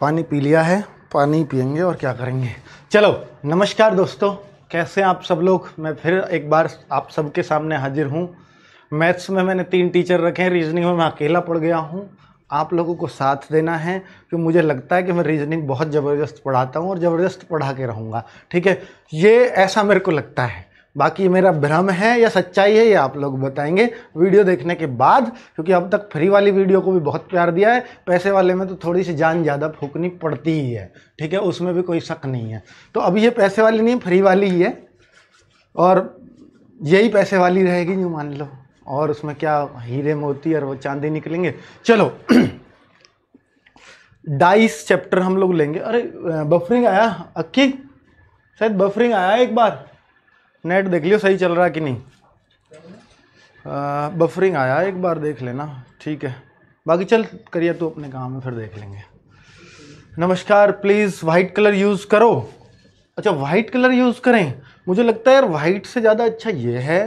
पानी पी लिया है, पानी पियेंगे और क्या करेंगे? चलो, नमस्कार दोस्तों, कैसे आप सब लोग? मैं फिर एक बार आप सबके सामने हाजिर हूँ। मैथ्स में मैंने तीन टीचर रखे हैं, रीजनिंग में मैं अकेला पढ़ गया हूँ। आप लोगों को साथ देना है कि मुझे लगता है कि मैं रीजनिंग बहुत ज़बरदस्त पढ़ाता हूँ और ज़बरदस्त पढ़ा के रहूँगा, ठीक है? ये ऐसा मेरे को लगता है। बाकी मेरा भ्रम है या सच्चाई है, ये आप लोग बताएँगे वीडियो देखने के बाद, क्योंकि अब तक फ्री वाली वीडियो को भी बहुत प्यार दिया है। पैसे वाले में तो थोड़ी सी जान ज़्यादा फूकनी पड़ती ही है, ठीक है? उसमें भी कोई शक नहीं है। तो अब ये पैसे वाली नहीं, फ्री वाली ही है। और यही पैसे वाली रहेगी जो मान लो, और उसमें क्या हीरे मोती और वो चांदी निकलेंगे? चलो डाइस चैप्टर हम लोग लेंगे। अरे बफरिंग आया? अक्की? शायद बफरिंग आया एक बार। नेट देख लियो सही चल रहा कि नहीं? आ, बफरिंग आया एक बार देख लेना ठीक है। बाकी चल करिए तू अपने काम में फिर देख लेंगे। नमस्कार प्लीज़ वाइट कलर यूज़ करो। अच्छा वाइट कलर यूज़ करें। मुझे लगता है यार वाइट से ज़्यादा अच्छा ये है।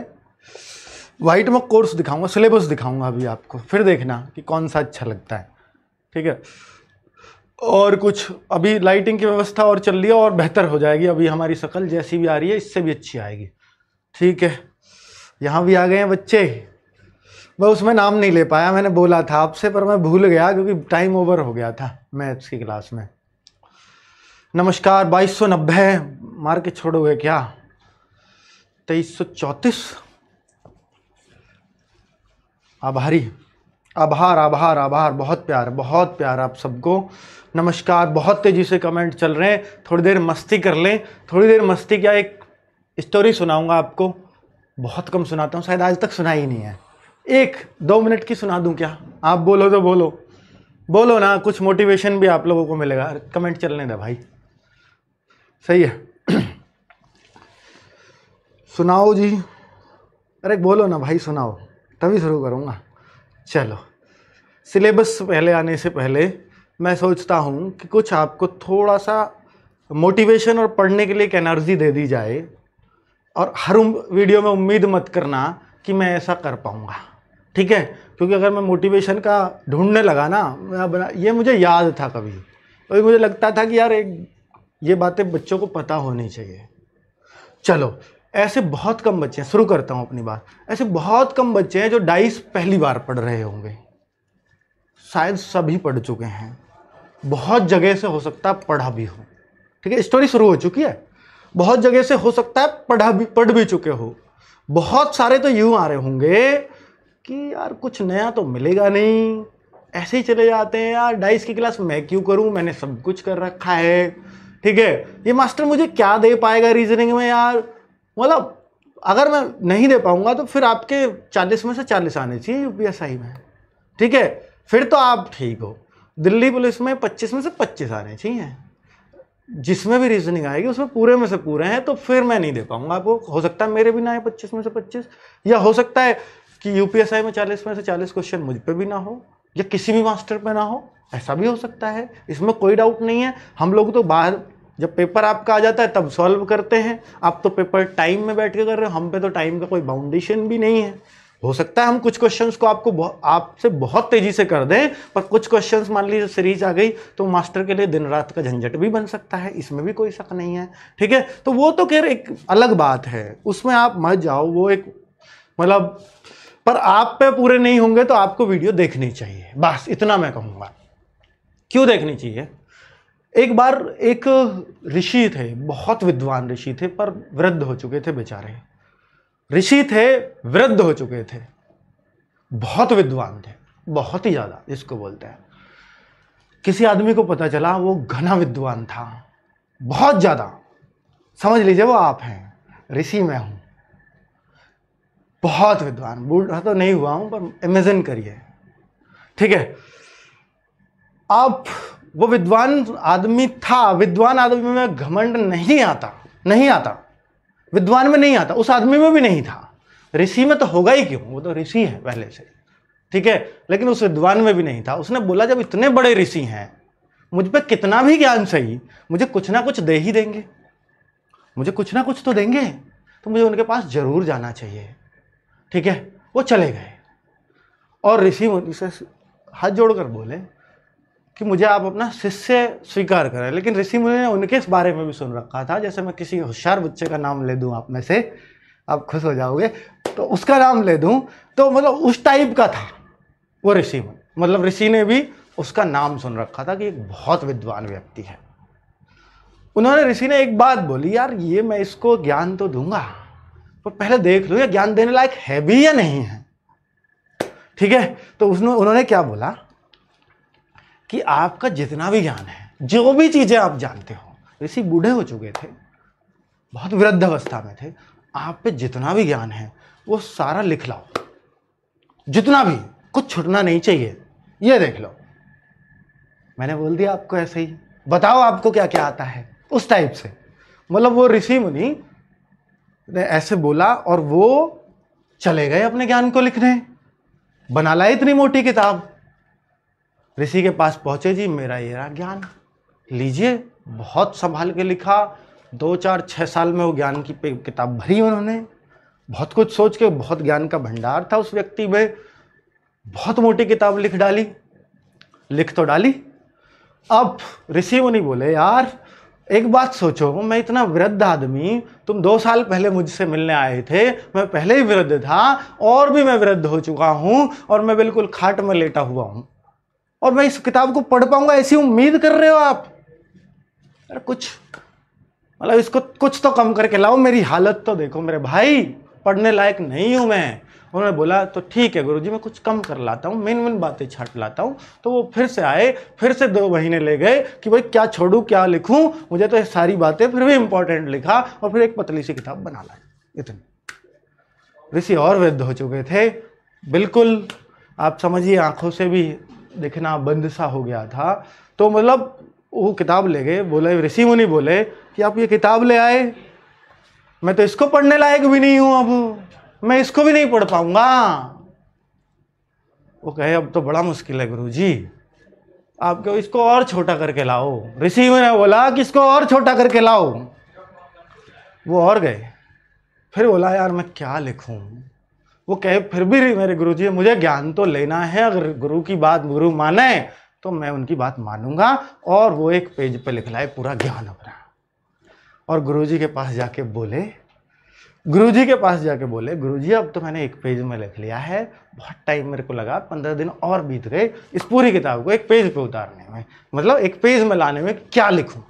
वाइट में कोर्स दिखाऊँगा सिलेबस दिखाऊँगा अभी आपको। फिर देखना कि कौन सा अच्छा लगता है। ठीक है? और कुछ, अभी लाइटिंग की व्यवस्था और चल रही है और बेहतर हो जाएगी। अभी हमारी शक्ल जैसी भी आ रही है, इससे भी अच्छी आएगी। ठीक है। यहाँ भी आ गए हैं बच्चे। मैं उसमें नाम नहीं ले पाया, मैंने बोला था आपसे, पर मैं भूल गया क्योंकि टाइम ओवर हो गया था मैथ्स की क्लास में। नमस्कार, बाईस सौ नब्बे मार के छोड़ोगे क्या? तेईस सौ चौंतीस। आभारी। आभार आभार आभार। बहुत प्यार बहुत प्यार आप सबको। नमस्कार, बहुत तेज़ी से कमेंट चल रहे हैं। थोड़ी देर मस्ती कर लें। थोड़ी देर मस्ती क्या एक स्टोरी सुनाऊँगा आपको। बहुत कम सुनाता हूँ, शायद आज तक सुना ही नहीं है। एक, दो मिनट की सुना दूँ क्या? आप बोलो तो बोलो। बोलो ना, कुछ मोटिवेशन भी आप लोगों को मिलेगा। कमेंट चलने दे भाई। सही है। सुनाओ जी। अरे, बोलो ना भाई, सुनाओ। तभी शुरू करूँगा। चलो। सिलेबस पहले आने से पहले मैं सोचता हूँ कि कुछ आपको थोड़ा सा मोटिवेशन और पढ़ने के लिए एक एनर्जी दे दी जाए और हर वीडियो में उम्मीद मत करना कि मैं ऐसा कर पाऊँगा। ठीक है? क्योंकि अगर मैं मोटिवेशन का ढूँढने लगा ना, मैं बना ये मुझे याद था कभी। कभी मुझे लगता था कि यार एक, ये बातें बच्चों को पता होनी चाहिए। चलो, ऐसे बहुत कम बच्चे हैं, शुरू करता हूँ अपनी बात। ऐसे बहुत कम बच्चे हैं जो डाइस पहली बार पढ़ रहे होंगे। शायद सभी पढ़ चुके हैं। बहुत जगह से हो सकता है पढ़ा भी हो। ठीक है स्टोरी शुरू हो चुकी है। बहुत जगह से हो सकता है पढ़ा भी, पढ़ भी चुके हो। बहुत सारे तो यूँ आ रहे होंगे कि यार कुछ नया तो मिलेगा नहीं। ऐसे ही चले जाते हैं, यार डाइस की क्लास मैं क्यों करूँ? मैंने सब कुछ कर रखा है। ठीक है, ये मास्टर मुझे क्या दे पाएगा रीजनिंग में यार? मतलब अगर मैं नहीं दे पाऊँगा तो फिर आपके चालीस में से चालीस आने चाहिए यूपीएसआई में। ठीक है, फिर तो आप ठीक हो। दिल्ली पुलिस में पच्चीस में से पच्चीस आने चाहिए जिसमें भी रीजनिंग आएगी, उसमें पूरे में से पूरे हैं तो फिर मैं नहीं दे पाऊँगा आपको। हो सकता है मेरे भी ना आए पच्चीस में से पच्चीस, या हो सकता है कि यूपीएसआई में चालीस में से चालीस क्वेश्चन मुझ पर भी ना हो, या किसी भी मास्टर पे ना हो। ऐसा भी हो सकता है। इसमें कोई डाउट नहीं है। हम लोग तो बाहर, जब पेपर आपका आ जाता है, तब सॉल्व करते हैं। आप तो पेपर टाइम में बैठ के कर रहे हो, हम पे तो टाइम का कोई बाउंडेशन भी नहीं है। हो सकता है हम कुछ क्वेश्चंस को आपको आपसे बहुत तेज़ी से कर दें, पर कुछ क्वेश्चंस मान लीजिए सीरीज़ आ गई तो मास्टर के लिए दिन रात का झंझट भी बन सकता है, इसमें भी कोई शक नहीं है, ठीक है? तो वो तो खैर एक अलग बात है, उसमें आप मत जाओ, वो एक मतलब पर आप पे पूरे नहीं होंगे तो आपको वीडियो देखनी चाहिए, बस इतना मैं कहूँगा। क्यों देखनी चाहिए? एक बार एक ऋषि थे, बहुत विद्वान ऋषि थे, पर वृद्ध हो चुके थे बेचारे। ऋषि थे, वृद्ध हो चुके थे। बहुत विद्वान थे, बहुत ही ज़्यादा जिसको बोलते हैं। किसी आदमी को पता चला, वो घना विद्वान था, बहुत ज़्यादा। समझ लीजिए, वो आप हैं, ऋषि मैं हूँ। बहुत विद्वान, बूढ़ा तो नहीं हुआ हूँ, पर इमेजिन करिए। ठीक है? आप, वो विद्वान आदमी था, विद्वान आदमी में घमंड नहीं आता नहीं आता। विद्वान में नहीं आता, उस आदमी में भी नहीं था। ऋषि में तो होगा ही क्यों? वो तो ऋषि है पहले से। ठीक है? लेकिन उस विद्वान में भी नहीं था। उसने बोला, जब इतने बड़े ऋषि हैं, मुझ पर कितना भी ज्ञान सही, मुझे कुछ ना कुछ दे ही देंगे। मुझे कुछ ना कुछ तो देंगे। तो मुझे उनके पास ज़रूर जाना चाहिए। ठीक है? वो चले गए। और ऋषि मुनि से हाथ जोड़कर बोले कि मुझे आप अपना शिष्य स्वीकार करें। लेकिन ऋषि मुनि ने उनके इस बारे में भी सुन रखा था, जैसे मैं किसी होशियार बच्चे का नाम ले दूँ आप में से, आप खुश हो जाओगे। तो उसका नाम ले दूँ तो मतलब उस टाइप का था वो ऋषि मुनि। मतलब ऋषि ने भी उसका नाम सुन रखा था कि एक बहुत विद्वान व्यक्ति है। उन्होंने ऋषि ने एक बात बोली, यार, ये मैं इसको ज्ञान तो दूँगा, पर पहले देख लूँ, ये ज्ञान देने लायक है भी या नहीं है? ठीक है? तो उसने, उन्होंने क्या बोला? कि आपका जितना भी ज्ञान है, जो भी चीज़ें आप जानते हो, ऋषि बूढ़े हो चुके थे, बहुत वृद्ध अवस्था में थे, आप पे जितना भी ज्ञान है, वो सारा लिख लाओ। जितना भी, कुछ छुटना नहीं चाहिए, ये देख लो। मैंने बोल दिया आपको ऐसे ही, बताओ आपको क्या क्या आता है, उस टाइप से। मतलब वो ऋषि मुनि ने ऐसे बोला और वो चले गए अपने ज्ञान को लिखने। बना लाए इतनी मोटी किताब ऋषि के पास पहुँचे, जी, मेरा ये रहा ज्ञान। लीजिए, बहुत संभाल के लिखा। दो, चार छः साल में वो ज्ञान की किताब भरी उन्होंने। बहुत कुछ सोच के, बहुत ज्ञान का भंडार था उस व्यक्ति में। बहुत मोटी किताब लिख डाली। लिख तो डाली। अब ऋषि मुनि बोले, यार, एक बात सोचो, मैं इतना वृद्ध आदमी, तुम दो साल पहले मुझसे मिलने आए थे, मैं पहले ही वृद्ध था, और भी मैं वृद्ध हो चुका हूँ, और मैं बिल्कुल खाट में लेटा हुआ हूँ। और मैं इस किताब को पढ़ पाऊँगा, ऐसी उम्मीद कर रहे हो आप? अरे कुछ मतलब इसको कुछ तो कम करके लाओ, मेरी हालत तो देखो मेरे भाई, पढ़ने लायक नहीं हूँ मैं। उन्होंने बोला तो ठीक है गुरुजी, मैं कुछ कम कर लाता हूँ, मेन मेन बातें छाट लाता हूँ। तो वो फिर से आए, फिर से दो महीने ले गए कि भाई क्या छोड़ूँ, क्या लिखूँ, मुझे तो ये सारी बातें फिर भी इम्पोर्टेंट लिखा और फिर एक पतली सी किताब बना लाई इतनी। ऋषि और वृद्ध हो चुके थे, बिल्कुल, आप समझिए, आँखों से भी दिखना बंद सा हो गया था। तो मतलब वो किताब ले गए, बोले, ऋषि मुनि बोले कि आप ये किताब ले आए। मैं तो इसको पढ़ने लायक भी नहीं हूँ अब। मैं इसको भी नहीं पढ़ पाऊँगा। वो कहे, अब तो बड़ा मुश्किल है गुरु जी आप क्यों इसको और छोटा करके लाओ? ऋषि ने बोला, कि इसको और छोटा करके लाओ। वो और गए। फिर बोला, यार, मैं क्या लिखूं? वो कहे, फिर भी मेरे गुरु जी मुझे ज्ञान तो लेना है। अगर गुरु की बात गुरु माने तो मैं उनकी बात मानूँगा। और वो एक पेज पे लिख लाए पूरा ज्ञान अपना। और गुरु जी के पास जाके बोले, गुरुजी के पास जाके बोले, गुरुजी, अब तो मैंने एक पेज में लिख लिया है। बहुत टाइम मेरे को लगा, पंद्रह दिन और बीत गए इस पूरी किताब को एक पेज पे उतारने में। मतलब एक पेज में लाने में क्या लिखूं?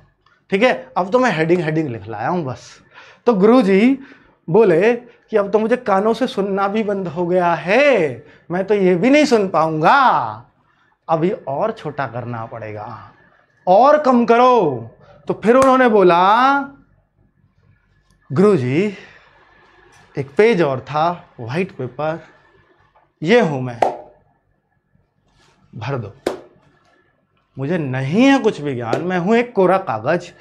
ठीक है? अब तो मैं हेडिंग हेडिंग लिख लाया हूँ बस। तो गुरुजी बोले कि अब तो मुझे कानों से सुनना भी बंद हो गया है, मैं तो ये भी नहीं सुन पाऊँगा। अभी और छोटा करना पड़ेगा, और कम करो। तो फिर उन्होंने बोला, गुरुजी, एक पेज और था वाइट पेपर, ये हूँ मैं, भर दो। मुझे नहीं है कुछ भी ज्ञान, मैं हूँ एक कोरा कागज़।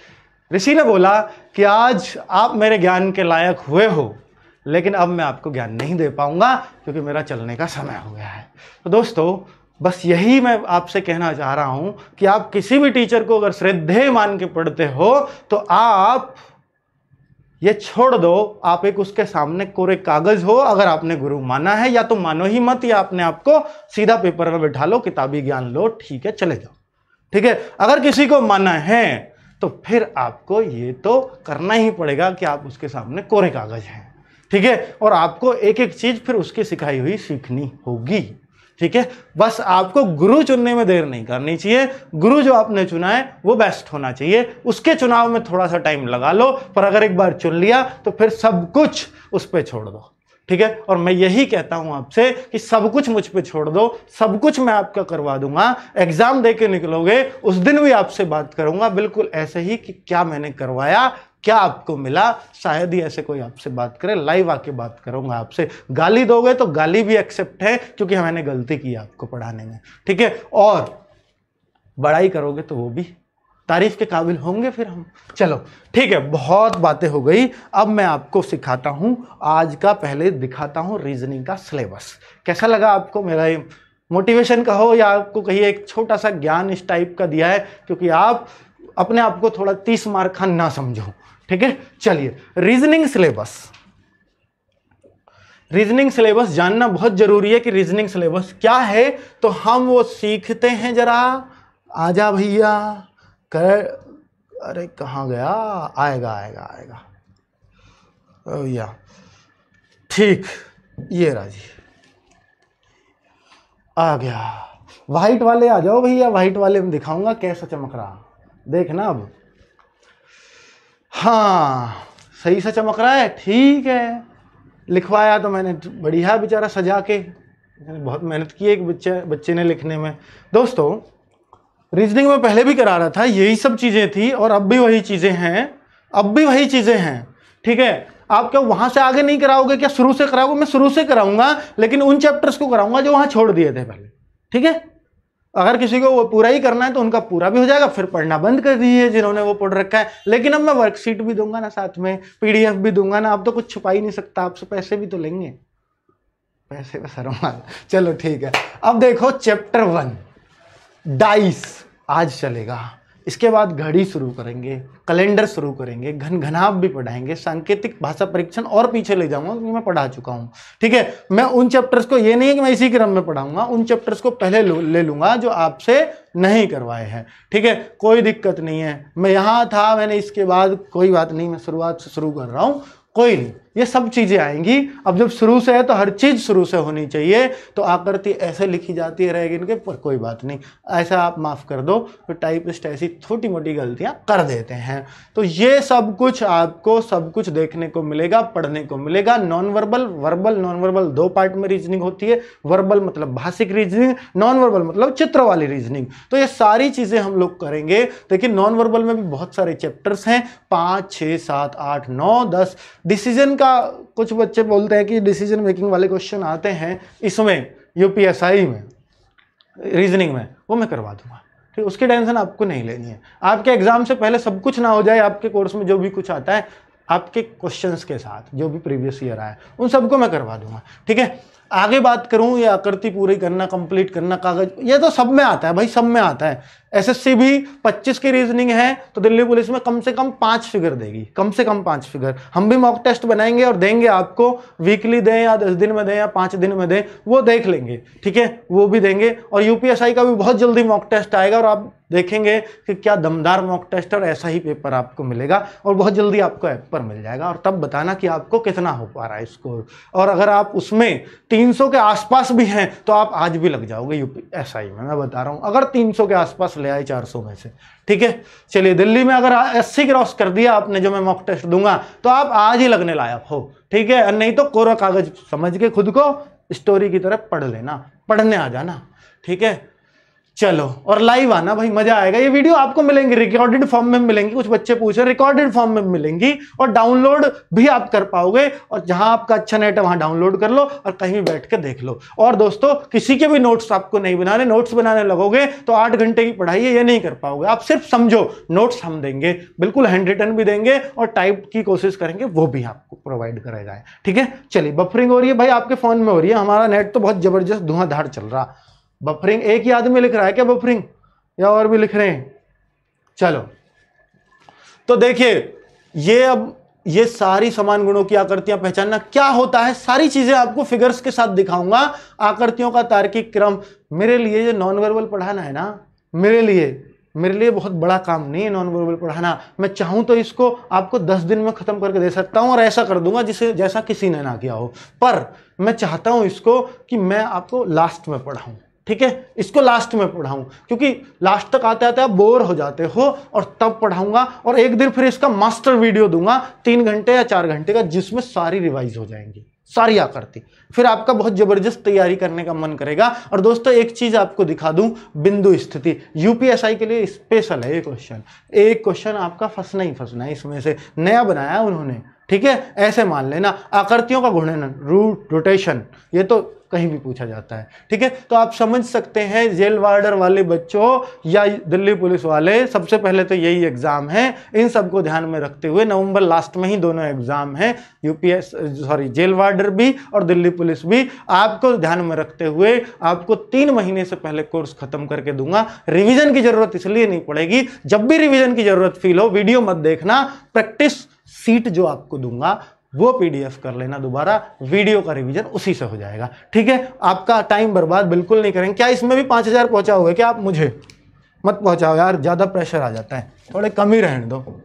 ऋषि ने बोला कि आज आप मेरे ज्ञान के लायक हुए हो। लेकिन अब मैं आपको ज्ञान नहीं दे पाऊँगा, क्योंकि मेरा चलने का समय हो गया है। तो दोस्तों, बस यही मैं आपसे कहना चाह रहा हूँ कि आप किसी भी टीचर को अगर श्रद्धेय मान के पढ़ते हो तो आप ये छोड़ दो, आप एक उसके सामने कोरे कागज़ हो, अगर आपने गुरु माना है, या तो मानो ही मत, या अपने आप को सीधा पेपर में बैठा लो, किताबी ज्ञान लो, ठीक है, चले जाओ। ठीक है, अगर किसी को माना है तो फिर आपको ये तो करना ही पड़ेगा कि आप उसके सामने कोरे कागज़ हैं। ठीक है? और आपको एक एक चीज़ फिर उसकी सिखाई हुई सीखनी होगी। ठीक है? बस आपको गुरु चुनने में देर नहीं करनी चाहिए। गुरु जो आपने चुना है, वो बेस्ट होना चाहिए। उसके चुनाव में थोड़ा सा टाइम लगा लो, पर अगर एक बार चुन लिया तो फिर सब कुछ उस पर छोड़ दो। ठीक है? और मैं यही कहता हूँ आपसे कि सब कुछ मुझ पे छोड़ दो, सब कुछ मैं आपका करवा दूँगा। एग्ज़ाम दे के निकलोगे, उस दिन भी आपसे बात करूँगा। बिल्कुल ऐसे ही कि क्या मैंने करवाया क्या आपको मिला? शायद ही ऐसे कोई आपसे बात करे लाइव आके बात करूँगा आपसे। गाली दोगे तो गाली भी एक्सेप्ट है, क्योंकि मैंने गलती की आपको पढ़ाने में। ठीक है? और बड़ाई करोगे तो वो भी। तारीफ़ के काबिल होंगे फिर हम। चलो, ठीक है, बहुत बातें हो गई। अब मैं आपको सिखाता हूँ, आज का पहले दिखाता हूँ रीजनिंग का सिलेबस कैसा लगा आपको मेरा ये मोटिवेशन का हो, या आपको कहीं एक छोटा सा ज्ञान इस टाइप का दिया है? क्योंकि आप अपने आप को थोड़ा तीस मार्क का ना समझो। ठीक है? चलिए रीजनिंग सिलेबस रीजनिंग सिलेबस जानना बहुत ज़रूरी है कि रीजनिंग सिलेबस क्या है? तो हम वो सीखते हैं जरा। आजा भैया। कर, अरे कहाँ गया? आएगा आएगा आएगा। भैया ठीक, ये राज़ी। आ गया। वाइट वाले आ जाओ भैया। वाइट वाले में दिखाऊँगा कैसा चमक रहा। देखना अब। हाँ सही से चमक रहा है, ठीक है। लिखवाया तो मैंने, बढ़िया बेचारा सजा के। बहुत मेहनत की एक बच्चे बच्चे ने लिखने में। दोस्तों रीजनिंग में पहले भी करा रहा था, यही सब चीज़ें थी और अब भी वही चीज़ें हैं। अब भी वही चीज़ें हैं, ठीक है। आप क्या वहाँ से आगे नहीं कराओगे? क्या शुरू से कराओगे? मैं शुरू से कराऊँगा, लेकिन उन चैप्टर्स को कराऊँगा जो वहाँ छोड़ दिए थे पहले, ठीक है? अगर किसी को वो पूरा ही करना है तो उनका पूरा भी हो जाएगा, फिर पढ़ना बंद कर दीजिए जिन्होंने वो पढ़ रखा है। लेकिन अब मैं वर्कशीट भी दूँगा ना साथ में पीडीएफ भी दूँगा ना, अब तो कुछ छुपा ही नहीं सकता आपसे पैसे भी तो लेंगे। पैसे का शर्मा चलो ठीक है। अब देखो चैप्टर वन डाइस आज चलेगा। इसके बाद घड़ी शुरू करेंगे कैलेंडर शुरू करेंगे घन घनाभ भी पढ़ाएँगे, सांकेतिक भाषा परीक्षण और पीछे ले जाऊँगा, क्योंकि मैं पढ़ा चुका हूँ। ठीक है, मैं उन चैप्टर्स को, ये नहीं है कि मैं इसी क्रम में पढ़ाऊँगा, उन चैप्टर्स को पहले ले लूँगा जो आपसे नहीं करवाए हैं। ठीक है, कोई दिक्कत नहीं है। मैं यहाँ था, मैंने इसके बाद कोई बात नहीं, मैं शुरुआत से शुरू कर रहा हूँ, कोई नहीं। ये सब चीज़ें आएँगी। अब जब शुरू से है तो हर चीज़ शुरू से होनी चाहिए। तो आकृति ऐसे लिखी जाती है रहेगी इनके पर कोई बात नहीं। ऐसा आप माफ़ कर दो तो टाइपिस्ट ऐसी छोटी मोटी गलतियाँ कर देते हैं। तो ये सब कुछ आपको सब कुछ देखने को मिलेगा, पढ़ने को मिलेगा। Non verbal verbal non verbal दो पार्ट में रीजनिंग होती है। वर्बल मतलब भाषिक रीजनिंग नॉन वर्बल मतलब चित्र वाली रीजनिंग तो ये सारी चीज़ें हम लोग करेंगे। देखिए नॉन वर्बल में भी बहुत सारे चैप्टर्स हैं। पाँच छः सात, आठ, नौ, दस। डिसीज़न का कुछ बच्चे बोलते हैं कि डिसीज़न मेकिंग वाले क्वेश्चन आते हैं, इसमें यूपीएसआई में रीजनिंग में, वो मैं करवा दूँगा। ठीक उसकी टेंशन आपको नहीं लेनी है। आपके एग्ज़ाम से पहले सब कुछ ना हो जाए, आपके कोर्स में जो भी कुछ आता है, आपके क्वेश्चंस के साथ, जो भी प्रीवियस ईयर आया, उन सबको मैं करवा दूँगा। ठीक है? आगे बात करूँ ये आकृति पूरी करना कंप्लीट करना, कागज़, ये तो सब में आता है भाई, सब में आता है। एसएससी भी 25 की रीजनिंग है तो दिल्ली पुलिस में कम से कम पाँच फिगर देगी, कम से कम पाँच फिगर हम भी मॉक टेस्ट बनाएँगे और देंगे आपको वीकली दें या दस दिन में दें या पाँच दिन में दें, वो देख लेंगे, ठीक है? वो भी देंगे और यूपीएसआई का भी बहुत जल्दी मॉक टेस्ट आएगा और आप देखेंगे कि क्या दमदार मॉक टेस्ट और ऐसा ही पेपर आपको मिलेगा और बहुत जल्दी आपको ऐप पर मिल जाएगा और तब बताना कि आपको कितना हो पा रहा है स्कोर और अगर आप उसमें 300 के आसपास भी हैं तो आप आज भी लग जाओगे यूपी एस में, मैं बता रहा हूँ। अगर 300 के आसपास ले आए 400 में से। ठीक है? चलिए, दिल्ली में अगर अस्सी क्रॉस कर दिया आपने, जो मैं मॉक टेस्ट दूँगा तो आप आज ही लगने लायक हो। ठीक है? नहीं तो कोरा कागज़ समझ के खुद को स्टोरी की तरफ़ पढ़ लेना, पढ़ने आ जाना। ठीक है? चलो, और लाइव आना भाई, मज़ा आएगा। ये वीडियो आपको मिलेंगी रिकॉर्डेड फॉर्म में मिलेंगी, कुछ बच्चे पूछ रहे रिकॉर्डेड फॉर्म में मिलेंगी, और डाउनलोड भी आप कर पाओगे, और जहाँ आपका अच्छा नेट है, वहाँ डाउनलोड कर लो, और कहीं भी बैठ के देख लो। और दोस्तों, किसी के भी नोट्स आपको नहीं बनाने नोट्स बनाने लगोगे तो आठ घंटे की पढ़ाई है, ये नहीं कर पाओगे। आप सिर्फ़ समझो नोट्स हम देंगे, बिल्कुल हैंड रिटर्न भी देंगे, और टाइप की कोशिश करेंगे, वो भी आपको प्रोवाइड कराया जाए। ठीक है? चलिए बफरिंग हो रही है, भाई, आपके फ़ोन में हो रही है, हमारा नेट तो बहुत ज़बरदस्त धुआंधार चल रहा। बफरिंग एक ही आदमी लिख रहा है क्या बफरिंग या और भी लिख रहे हैं? चलो। तो देखिए, ये अब ये सारी समान गुणों की आकृतियाँ पहचानना क्या होता है? सारी चीज़ें आपको फिगर्स के साथ दिखाऊँगा। आकृतियों का तार्किक क्रम। मेरे लिए ये नॉन वर्बल पढ़ाना है ना? मेरे लिए। मेरे लिए बहुत बड़ा काम नहीं है नॉन वर्बल पढ़ाना। मैं चाहूँ तो इसको आपको दस दिन में ख़त्म करके दे सकता हूँ और ऐसा कर दूँगा जिसे जैसा किसी ने ना किया हो। पर मैं चाहता हूँ इसको कि मैं आपको लास्ट में पढ़ाऊं। ठीक है? इसको लास्ट में पढ़ाऊं, क्योंकि लास्ट तक आते आते आप बोर हो जाते हो और तब पढ़ाऊँगा और एक दिन फिर इसका मास्टर वीडियो दूँगा, तीन घंटे या चार घंटे का, जिसमें सारी रिवाइज हो जाएँगी, सारी आकृति फिर आपका बहुत ज़बरदस्त तैयारी करने का मन करेगा। और दोस्तों, एक चीज़ आपको दिखा दूँ, बिंदु स्थिति। यूपीएसआई के लिए स्पेशल है ये क्वेश्चन एक क्वेश्चन आपका फंसना ही फंसना है, इसमें से नया बनाया उन्होंने। ठीक है? ऐसे मान लेना। आकृतियों का घूर्णन रूट रोटेशन ये तो कहीं भी पूछा जाता है। ठीक है? तो आप समझ सकते हैं, जेल वार्डर वाले बच्चों या दिल्ली पुलिस वाले, सबसे पहले तो यही एग्ज़ाम है। इन सबको ध्यान में रखते हुए नवंबर लास्ट में ही दोनों एग्ज़ाम है। यूपीएस सॉरी जेल वार्डर भी और दिल्ली पुलिस भी। आपको ध्यान में रखते हुए आपको तीन महीने से पहले कोर्स खत्म करके दूँगा। रिविजन की ज़रूरत इसलिए नहीं पड़ेगी। जब भी रिविजन की ज़रूरत फील हो वीडियो मत देखना। प्रैक्टिस सीट जो आपको दूँगा, वो पीडीएफ कर लेना दोबारा, वीडियो का रिवीजन उसी से हो जाएगा। ठीक है? आपका टाइम बर्बाद बिल्कुल नहीं करेंगे। क्या इसमें भी पाँच हज़ार पहुँचा हुआ क्या आप मुझे मत पहुंचाओ यार, ज़्यादा प्रेशर आ जाता है। थोड़े कम ही रहने दो।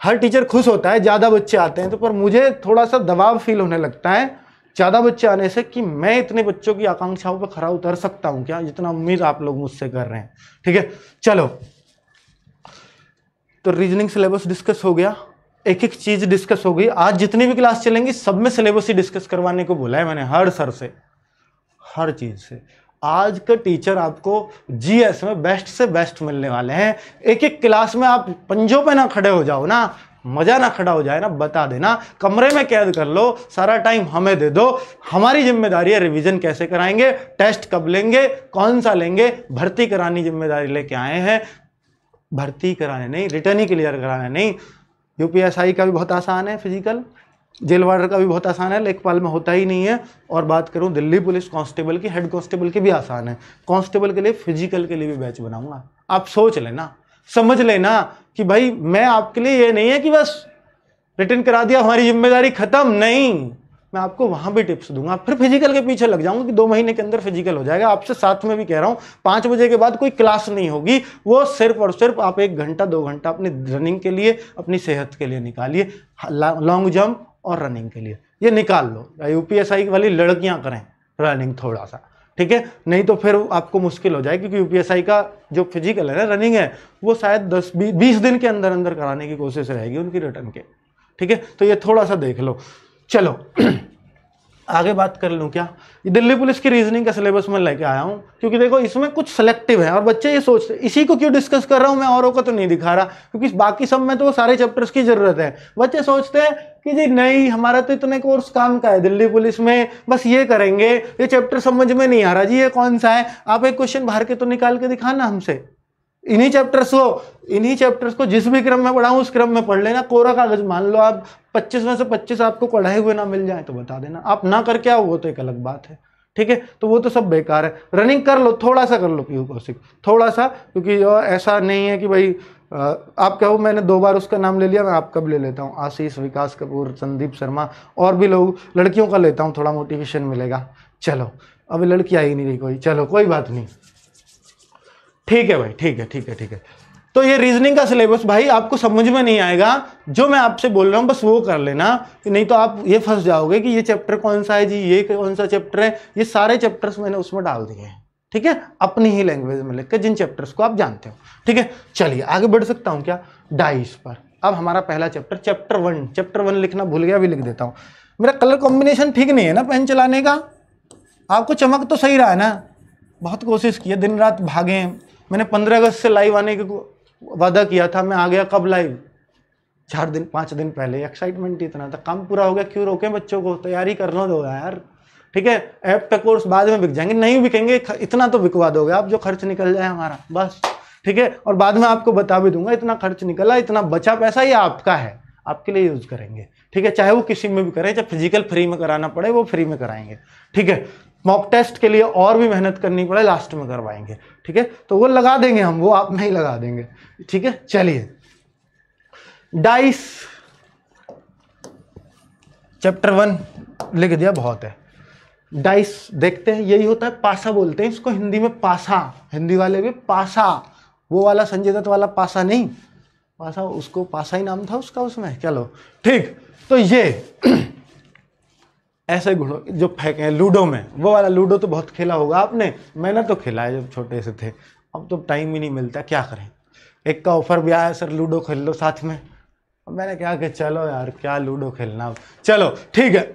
हर टीचर खुश होता है, ज़्यादा बच्चे आते हैं तो पर मुझे थोड़ा सा दबाव फील होने लगता है, ज़्यादा बच्चे आने से कि मैं इतने बच्चों की आकांक्षाओं पर खरा उतर सकता हूँ क्या? जितना उम्मीद आप लोग मुझसे कर रहे हैं। ठीक है? चलो। तो रीजनिंग सिलेबस डिस्कस हो गया। एक एक चीज़ डिस्कस हो गई। आज जितनी भी क्लास चलेंगी, सब में सिलेबस ही डिस्कस करवाने को बोला है मैंने, हर सर से, हर चीज़ से। आज का टीचर आपको जीएस में बेस्ट से बेस्ट मिलने वाले हैं। एक एक क्लास में आप पंजों पे ना खड़े हो जाओ ना, मज़ा ना खड़ा हो जाए ना, बता देना, कमरे में कैद कर लो, सारा टाइम हमें दे दो, हमारी ज़िम्मेदारी है रिवीजन कैसे कराएँगे टेस्ट कब लेंगे, कौन सा लेंगे, भर्ती करानी ज़िम्मेदारी लेके आए हैं। भर्ती कराने नहीं रिटर्न ही क्लियर कराने नहीं। यूपीएसआई का भी बहुत आसान है फ़िज़िकल जेल वार्डर का भी बहुत आसान है, लेखपाल में होता ही नहीं है। और बात करूँ दिल्ली पुलिस कांस्टेबल की हेड कांस्टेबल की भी आसान है। कांस्टेबल के लिए फ़िज़िकल के लिए भी बैच बनाऊँगा। आप सोच लेना, समझ लेना कि भाई, मैं आपके लिए ये नहीं है कि बस रिटर्न करा दिया, हमारी ज़िम्मेदारी खत्म, नहीं। मैं आपको वहाँ भी टिप्स दूँगा। फिर फ़िज़िकल के पीछे लग जाऊँगा कि दो महीने के अंदर फ़िज़िकल हो जाएगा। आपसे साथ में भी कह रहा हूँ, पाँच बजे के बाद कोई क्लास नहीं होगी। वो सिर्फ़ और सिर्फ़ आप एक घंटा, दो घंटा अपनी रनिंग के लिए, अपनी सेहत के लिए निकालिए। लॉन्ग जंप और रनिंग के लिए। ये निकाल लो। यूपीएसआई वाली लड़कियाँ करें रनिंग थोड़ा सा। ठीक है? नहीं तो फिर आपको मुश्किल हो जाए क्योंकि यूपीएसआई का जो फ़िज़िकल है ना रनिंग है, वो शायद दस, बीस दिन के अंदर अंदर कराने की कोशिश रहेगी उनकी रिटर्न के। ठीक है? तो ये थोड़ा सा देख लो। चलो, आगे बात कर लूँ क्या? दिल्ली पुलिस की रीजनिंग का सिलेबस मैं लेके आया हूँ, क्योंकि देखो, इसमें कुछ सेलेक्टिव है, और बच्चे ये सोचते इसी को क्यों डिस्कस कर रहा हूँ मैं? औरों का तो नहीं दिखा रहा, क्योंकि बाकी सब में तो सारे चैप्टर्स की ज़रूरत है। बच्चे सोचते हैं कि जी नहीं, हमारा तो इतने कोर्स काम का है दिल्ली पुलिस में, बस ये करेंगे, ये चैप्टर समझ में नहीं आ रहा। जी, ये कौन सा है? आप एक क्वेश्चन बाहर के तो निकाल के दिखाना हमसे। इन्हीं चैप्टर्स को, इन्हीं चैप्टर्स को जिस भी क्रम में पढ़ाऊं उस क्रम में पढ़ लेना। कोरा कागज़ मान लो आप 25 में से 25 आपको पढ़ाए हुए ना मिल जाए तो बता देना। आप ना करके आओ, वो तो एक अलग बात है। ठीक है? तो वो तो सब बेकार है। रनिंग कर लो, थोड़ा सा कर लो पीयू कौशिक थोड़ा सा, क्योंकि ऐसा नहीं है कि भाई आप कहो मैंने दो बार उसका नाम ले लिया, मैं आपका भी ले लेता हूँ। आशीष, विकास कपूर, संदीप शर्मा, और भी लोग, लड़कियों का लेता हूँ, थोड़ा मोटिवेशन मिलेगा। चलो, अभी लड़की आई नहीं रही कोई। चलो, कोई बात नहीं। ठीक है भाई, ठीक है ठीक है ठीक है। तो ये रीजनिंग का सिलेबस भाई आपको समझ में नहीं आएगा। जो मैं आपसे बोल रहा हूँ, बस वो कर लेना नहीं तो आप ये फंस जाओगे कि ये चैप्टर कौन सा है जी, ये कौन सा चैप्टर है। ये सारे चैप्टर्स मैंने उसमें डाल दिए हैं, ठीक है? अपनी ही लैंग्वेज में लिख जिन चैप्टर्स को आप जानते हो, ठीक है? चलिए, आगे बढ़ सकता हूँ क्या? डाइस पर। अब हमारा पहला chapter chapter one chapter one लिखना भूल गया भी लिख देता हूँ। मेरा कलर कॉम्बिनेशन ठीक नहीं है ना पेन चलाने का? आपको चमक तो सही रहा है ना? बहुत कोशिश की है दिन रात भागे मैंने पंद्रह अगस्त से लाइव आने का वादा किया था, मैं आ गया कब लाइव चार दिन, पाँच दिन पहले। एक्साइटमेंट इतना था। काम पूरा हो गया, क्यों रोके बच्चों को? तैयारी करना दो यार। ठीक है? ऐप का कोर्स बाद में बिक जाएँगे। नहीं बिकेंगे इतना तो बिकवा दोगे आप जो खर्च निकल जाए हमारा। बस। ठीक है? और बाद में आपको बता भी दूँगा, इतना खर्च निकला, इतना बचा पैसा ये आपका है। आपके लिए यूज़ करेंगे। ठीक है? चाहे वो किसी में भी करें, चाहे फ़िज़िकल फ्री में कराना पड़े, वो फ्री में कराएँगे। ठीक है? मॉक टेस्ट के लिए और भी मेहनत करनी पड़े लास्ट में करवाएँगे। ठीक है? तो वो लगा देंगे हम, वो आप नहीं लगा देंगे। ठीक है? चलिए। डाइस चैप्टर वन लिख दिया, बहुत है। डाइस देखते हैं, यही होता है, पासा बोलते हैं इसको, हिंदी में पासा। हिंदी वाले भी पासा। वो वाला संजय दत्त वाला पासा नहीं। पासा, उसको पासा ही नाम था उसका उसमें। चलो, ठीक। तो ये ऐसे घुड़ो जो फेंके हैं, लूडो में। वो वाला लूडो तो बहुत खेला होगा आपने। मैंने तो खेला है जब छोटे से थे। अब तो टाइम ही नहीं मिलता, क्या करें? एक का ऑफ़र भी आया, सर, लूडो खेल लो साथ में। मैंने कहा कि, चलो यार, क्या लूडो खेलना चलो, ठीक है।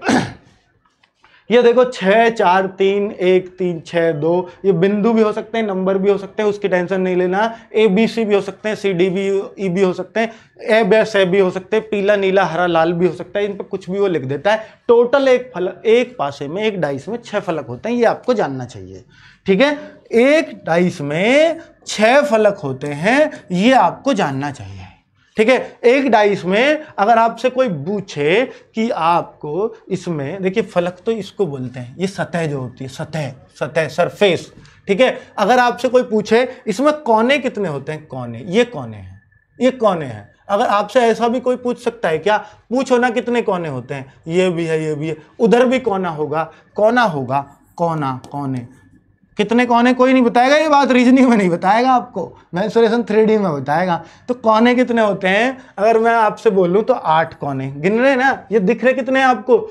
ये देखो छः चार, तीन, एक, तीन छः दो, ये बिंदु भी हो सकते हैं, नंबर भी हो सकते हैं, उसकी टेंशन नहीं लेना। ए बी सी भी हो सकते हैं सी डी बी ई भी हो सकते हैं ए बे से भी हो सकते हैं, पीला, नीला, हरा, लाल भी हो सकता है, इन पर कुछ भी वो लिख देता है। टोटल एक फलक, एक पासे में, एक डाइस में छः फलक होते हैं, ये आपको जानना चाहिए। ठीक है? एक डाइस में छः फलक होते हैं, ये आपको जानना चाहिए। ठीक है? एक डाइस में अगर आपसे कोई पूछे कि आपको इसमें, देखिए, फलक तो इसको बोलते हैं। ये सतह जो होती है, सतह सतह सरफेस ठीक है? अगर आपसे कोई पूछे, इसमें कोने कितने होते हैं? कोने। ये कोने हैं। ये कोने हैं। अगर आपसे ऐसा भी कोई पूछ सकता है, क्या? पूछो ना कितने कोने होते हैं। ये भी है, ये भी है। उधर भी कोना होगा कोना होगा, कोना, कोने। कितने कोने कोई नहीं बताएगा, ये बात रीजनिंग में नहीं बताएगा आपको। मैंसुरेशन थ्री डी में बताएगा। तो कोने कितने होते हैं? अगर मैं आपसे बोलूँ तो आठ कोने। गिन रहे ना? ये दिख रहे कितने हैं आपको?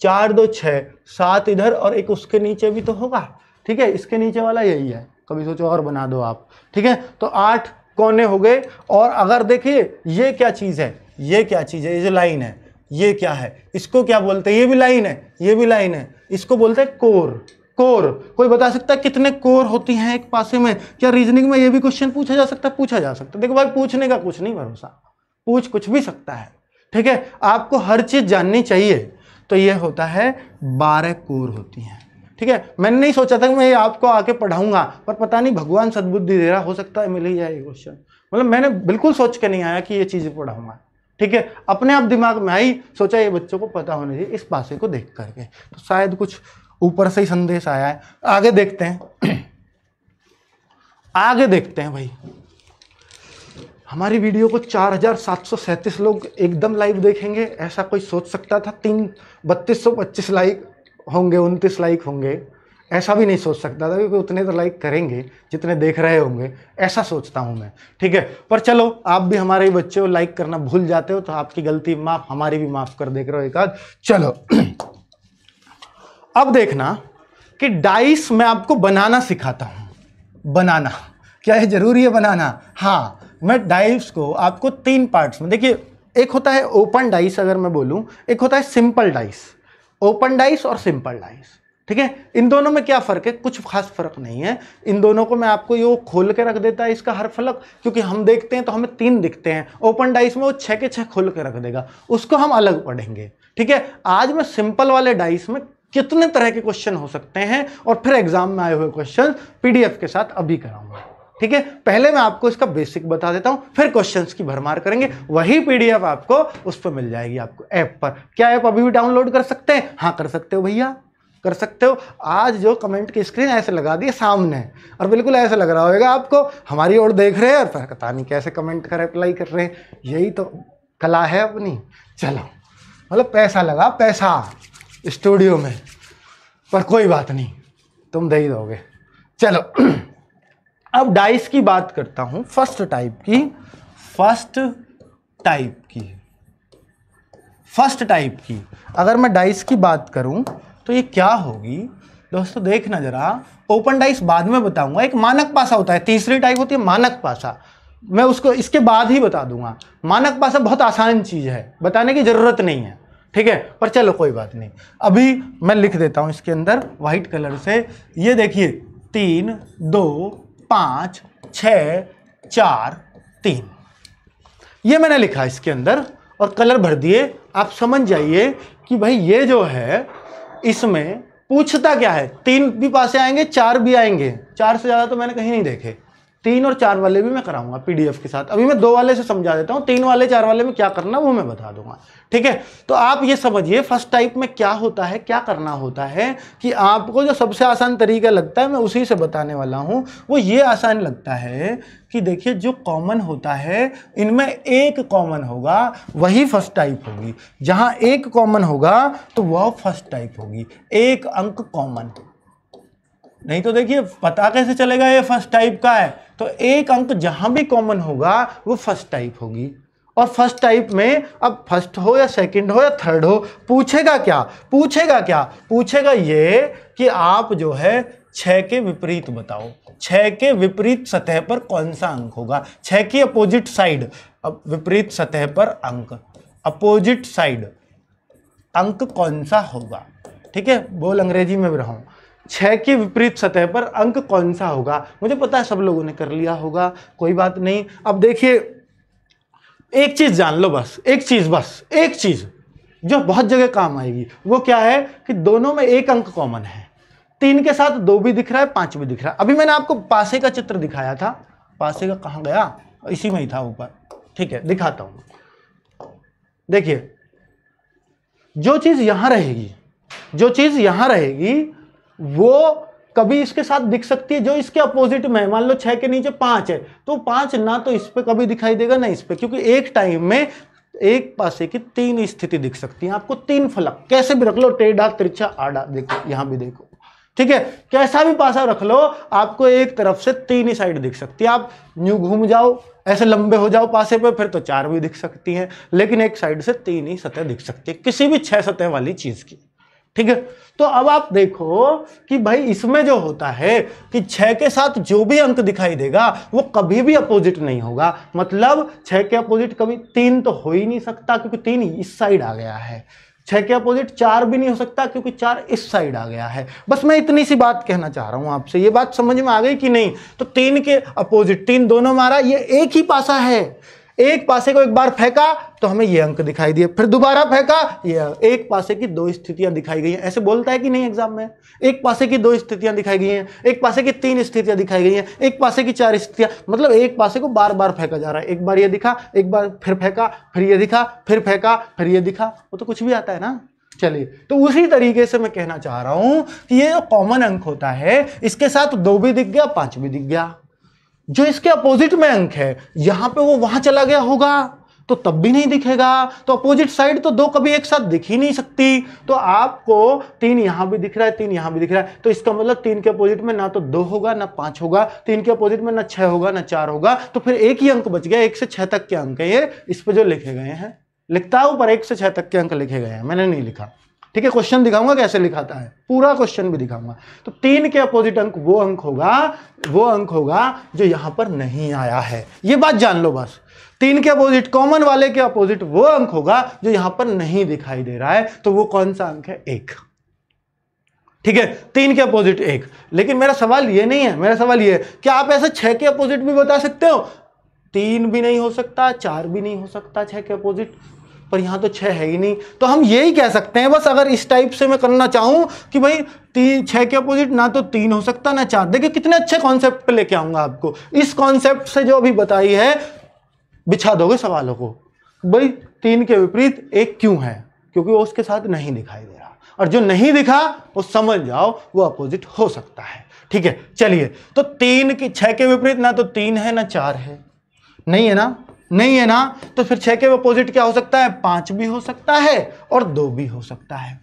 चार, दो छः सात इधर और एक उसके नीचे भी तो होगा। ठीक है? इसके नीचे वाला यही है। कभी सोचो और बना दो आप। ठीक है? तो आठ कोने हो गए? और अगर देखिए, ये क्या चीज़ है? ये क्या चीज़ है? ये जो लाइन है, ये क्या है? इसको क्या बोलते हैं? ये भी लाइन है, ये भी लाइन है। इसको बोलते हैं कोर। कोर? कोई बता सकता है कितने कोर होती हैं एक पासे में? क्या रीजनिंग में ये भी क्वेश्चन पूछा जा सकता है? पूछा जा सकता है। देखो भाई, पूछने का कुछ नहीं भरोसा। पूछ कुछ भी सकता है। ठीक है? आपको हर चीज़ जाननी चाहिए। तो ये होता है बारह कोर होती हैं। ठीक है? मैंने नहीं सोचा था कि मैं ये आपको आके पढ़ाऊँगा, पर पता नहीं, भगवान सदबुद्धि दे रहा, हो सकता है मिल ही जाए ये क्वेश्चन मतलब मैंने बिल्कुल सोच के नहीं आया कि ये चीज़ें पढ़ाऊँगा। ठीक है? अपने आप दिमाग में आई, सोचा ये बच्चों को पता होने चाहिए इस पासे को देख करके। तो शायद कुछ ऊपर से ही संदेश आया है। आगे देखते हैं। आगे देखते हैं भाई। हमारी वीडियो को चार हज़ार सात सौ सैंतीस लोग एकदम लाइव देखेंगे। ऐसा कोई सोच सकता था? तीन, बत्तीस सौ पच्चीस लाइक होंगे, उनतीस लाइक होंगे। ऐसा भी नहीं सोच सकता था क्योंकि उतने तो लाइक करेंगे, जितने देख रहे होंगे। ऐसा सोचता हूँ मैं, ठीक है? पर चलो, आप भी हमारे बच्चे को लाइक करना भूल जाते हो तो आपकी गलती माफ़, हमारी भी माफ़ कर देख रहे हो एक आध। चलो। अब देखना कि डाइस मैं आपको बनाना सिखाता हूँ। बनाना। क्या है ज़रूरी है बनाना? हाँ मैं डाइस को आपको तीन पार्ट्स में, देखिए, एक होता है ओपन डाइस अगर मैं बोलूँ, एक होता है सिंपल डाइस ओपन डाइस और सिंपल डाइस ठीक है? इन दोनों में क्या फ़र्क है? कुछ खास फ़र्क नहीं है। इन दोनों को मैं आपको ये खोल के रख देता है इसका हर फलक, क्योंकि हम देखते हैं तो हमें तीन दिखते हैं। ओपन डाइस में वो छः के छः खोल के रख देगा। उसको हम अलग पढ़ेंगे, ठीक है? आज मैं सिंपल वाले डाइस में कितने तरह के क्वेश्चन हो सकते हैं और फिर एग्ज़ाम में आए हुए क्वेश्चन पीडीएफ के साथ अभी कराऊँगा। ठीक है? पहले मैं आपको इसका बेसिक बता देता हूँ, फिर क्वेश्चंस की भरमार करेंगे, वही पीडीएफ आपको उस पर मिल जाएगी आपको ऐप पर। क्या ऐप अभी भी डाउनलोड कर सकते हैं? हाँ कर सकते हो भैया। कर सकते हो। आज जो कमेंट की स्क्रीन ऐसे लगा दी, सामने। और बिल्कुल ऐसे लग रहा होगा आपको, हमारी ओर देख रहे हैं और पता नहीं कैसे कमेंट कर अप्लाई कर रहे हैं। यही तो कला है अपनी। चलो। मतलब पैसा लगा, पैसा। स्टूडियो में। पर कोई बात नहीं, तुम दे ही दोगे। चलो, अब डाइस की बात करता हूँ फ़र्स्ट टाइप की। फ़र्स्ट टाइप की। फ़र्स्ट टाइप की। अगर मैं डाइस की बात करूँ तो ये क्या होगी? दोस्तों, देखना जरा। ओपन डाइस बाद में बताऊँगा। एक मानक पासा होता है, तीसरी टाइप होती है, मानक पासा। मैं उसको, इसके बाद ही बता दूँगा। मानक पासा बहुत आसान चीज़ है, बताने की ज़रूरत नहीं है। ठीक है? पर चलो, कोई बात नहीं। अभी मैं लिख देता हूँ इसके अंदर वाइट कलर से। ये देखिए, तीन, दो, पाँच छ चार, तीन। ये मैंने लिखा इसके अंदर और कलर भर दिए। आप समझ जाइए कि भाई ये जो है, इसमें पूछता क्या है? तीन भी पासे आएँगे, चार भी आएँगे। चार से ज़्यादा तो मैंने कहीं नहीं देखे। तीन और चार वाले भी मैं कराऊँगा पीडीएफ के साथ। अभी मैं दो वाले से समझा देता हूँ, तीन वाले, चार वाले में क्या करना वो मैं बता दूँगा। ठीक है? तो आप ये समझिए फ़र्स्ट टाइप में क्या होता है, क्या करना होता है कि आपको जो सबसे आसान तरीका लगता है, मैं उसी से बताने वाला हूँ। वो ये आसान लगता है कि देखिए, जो कॉमन होता है, इनमें एक कॉमन होगा, वही फ़र्स्ट टाइप होगी। जहाँ एक कॉमन होगा तो वह फ़र्स्ट टाइप होगी। एक अंक कॉमन नहीं तो देखिए, पता कैसे चलेगा ये फ़र्स्ट टाइप का है? तो एक अंक जहाँ भी कॉमन होगा, वो फ़र्स्ट टाइप होगी। और फ़र्स्ट टाइप में अब फ़र्स्ट हो या सेकंड हो या थर्ड हो, पूछेगा क्या? पूछेगा क्या? पूछेगा ये कि आप जो है, छह के विपरीत बताओ। छह के विपरीत सतह पर कौन सा अंक होगा? छह की अपोजिट साइड अब विपरीत सतह पर अंक। अपोजिट साइड अंक कौन सा होगा? ठीक है? बोल अंग्रेज़ी में भी रहा छह के विपरीत सतह पर अंक कौन सा होगा? मुझे पता है सब लोगों ने कर लिया होगा, कोई बात नहीं। अब देखिए, एक चीज़ जान लो बस, एक चीज़ बस, एक चीज़ जो बहुत जगह काम आएगी, वो क्या है कि दोनों में एक अंक कॉमन है। तीन के साथ दो भी दिख रहा है, पाँच भी दिख रहा है। अभी मैंने आपको पासे का चित्र दिखाया था। पासे का कहा गया? इसी में ही था ऊपर। ठीक है, दिखाता हूँ। देखिए, जो चीज़ यहाँ रहेगी, जो चीज़ यहाँ रहेगी वो कभी इसके साथ दिख सकती है जो इसके अपोजिट में है। मान लो छह के नीचे पाँच है तो पाँच ना तो इस पर कभी दिखाई देगा, ना इस पर क्योंकि एक टाइम में एक पासे की तीन स्थिति दिख सकती है। आपको तीन फलक, कैसे भी रख लो, टेढ़ा, तिरछा, आड़ा, देखो, यहाँ भी देखो। ठीक है? कैसा भी पासा रख लो, आपको एक तरफ़ से तीन ही साइड दिख सकती है। आप न्यू घूम जाओ, ऐसे लंबे हो जाओ पासे पे, फिर तो चार भी दिख सकती हैं, लेकिन एक साइड से तीन ही सतह दिख सकती है, किसी भी छह सतह वाली चीज़ की। ठीक है? तो अब आप देखो कि भाई इसमें जो होता है कि छह के साथ जो भी अंक दिखाई देगा, वो कभी भी अपोजिट नहीं होगा। मतलब छह के अपोजिट कभी तीन तो हो ही नहीं सकता, क्योंकि तीन इस साइड आ गया है। छह के अपोजिट चार भी नहीं हो सकता, क्योंकि चार इस साइड आ गया है। बस मैं इतनी सी बात कहना चाह रहा हूँ आपसे, ये बात समझ में आ गई कि नहीं? तो तीन के अपोजिट तीन दोनों मारा, ये एक ही पासा है। एक पासे को एक बार फेंका तो हमें ये अंक दिखाई दिए। फिर दोबारा फेंका, ये एक पासे की दो स्थितियाँ दिखाई गई हैं। ऐसे बोलता है कि नहीं एग्ज़ाम में? एक पासे की दो स्थितियाँ दिखाई गई हैं, एक पासे की तीन स्थितियाँ दिखाई गई हैं, एक पासे की चार स्थितियाँ। मतलब एक पासे को बार बार फेंका जा रहा है। एक बार ये दिखा, एक बार फिर फेंका, फिर ये दिखा, फिर फेंका, फिर ये दिखा। वो तो कुछ भी आता है ना? चलिए तो उसी तरीके से मैं कहना चाह रहा हूँ कि ये जो कॉमन अंक होता है, इसके साथ दो भी दिख गया, पाँच भी दिख गया। जो इसके अपोजिट में अंक है, यहाँ पे वो वहाँ चला गया होगा तो तब भी नहीं दिखेगा। तो अपोजिट साइड तो दो कभी एक साथ दिख ही नहीं सकती। तो आपको तीन यहाँ भी दिख रहा है, तीन यहाँ भी दिख रहा है। तो इसका मतलब तीन के अपोजिट में ना तो दो होगा, ना पाँच होगा, तीन के अपोजिट में ना छह होगा, ना चार होगा। तो फिर एक ही अंक बच गया, एक से छह तक के अंक है ये। इस पर जो लिखे गए हैं, लिखता हूँ पर एक से छह तक के अंक लिखे गए हैं, मैंने नहीं लिखा। ठीक है क्वेश्चन दिखाऊँगा कैसे लिखाता है। पूरा क्वेश्चन भी दिखाऊँगा। तो तीन के अपोजिट अंक, वो अंक होगा, वो अंक होगा जो यहाँ पर नहीं आया है। ये बात जान लो बस। तीन के अपोजिट कॉमन वाले के अपोजिट वो अंक होगा जो यहाँ पर नहीं दिखाई दे रहा है। तो वो कौन सा अंक है? एक। ठीक है, तीन के अपोजिट एक। लेकिन मेरा सवाल ये नहीं है, मेरा सवाल ये है, क्या आप ऐसे छह के अपोजिट भी बता सकते हो? तीन भी नहीं हो सकता, चार भी नहीं हो सकता छह के अपोजिट पर यहाँ तो छह है ही नहीं। तो हम यही कह सकते हैं, बस अगर इस टाइप से मैं करना चाहूँ कि भाई तीन छह के अपोजिट ना तो तीन हो सकता, ना चार। देखिए, कितने अच्छे कॉन्सेप्ट पे लेके आऊँगा आपको। इस कॉन्सेप्ट से जो अभी बताई है, बिछा दोगे सवालों को। भाई, तीन के विपरीत एक क्यों है? क्योंकि वो उसके साथ नहीं दिखाई दे रहा। और जो नहीं दिखा, वो समझ जाओ, वो अपोजिट हो सकता है। ठीक है, चलिए। तो तीन की, छह के विपरीत ना तो तीन है, ना चार है। नहीं है ना? नहीं है ना? तो फिर छह के अपोजिट क्या हो सकता है? पाँच भी हो सकता है और दो भी हो सकता है।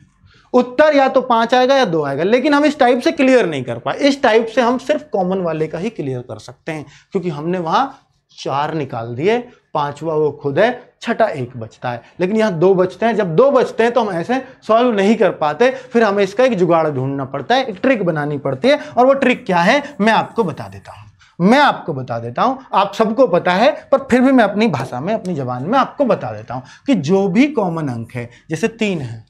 उत्तर या तो पाँच आएगा या दो आएगा। लेकिन हम इस टाइप से क्लियर नहीं कर पाए। इस टाइप से हम सिर्फ़ कॉमन वाले का ही क्लियर कर सकते हैं। क्योंकि हमने वहाँ चार निकाल दिए। पांचवा वो खुद है, छठा एक बचता है। लेकिन यहाँ दो बचते हैं। जब दो बचते हैं तो हम ऐसे सॉल्व नहीं कर पाते। फिर हमें इसका एक जुगाड़ ढूंढना पड़ता है, एक ट्रिक बनानी पड़ती है। और वो ट्रिक क्या है? मैं आपको बता देता हूँ। मैं आपको बता देता हूँ, आप सबको पता है, पर फिर भी मैं अपनी भाषा में, अपनी जबान में आपको बता देता हूँ कि जो भी कॉमन अंक है, जैसे तीन है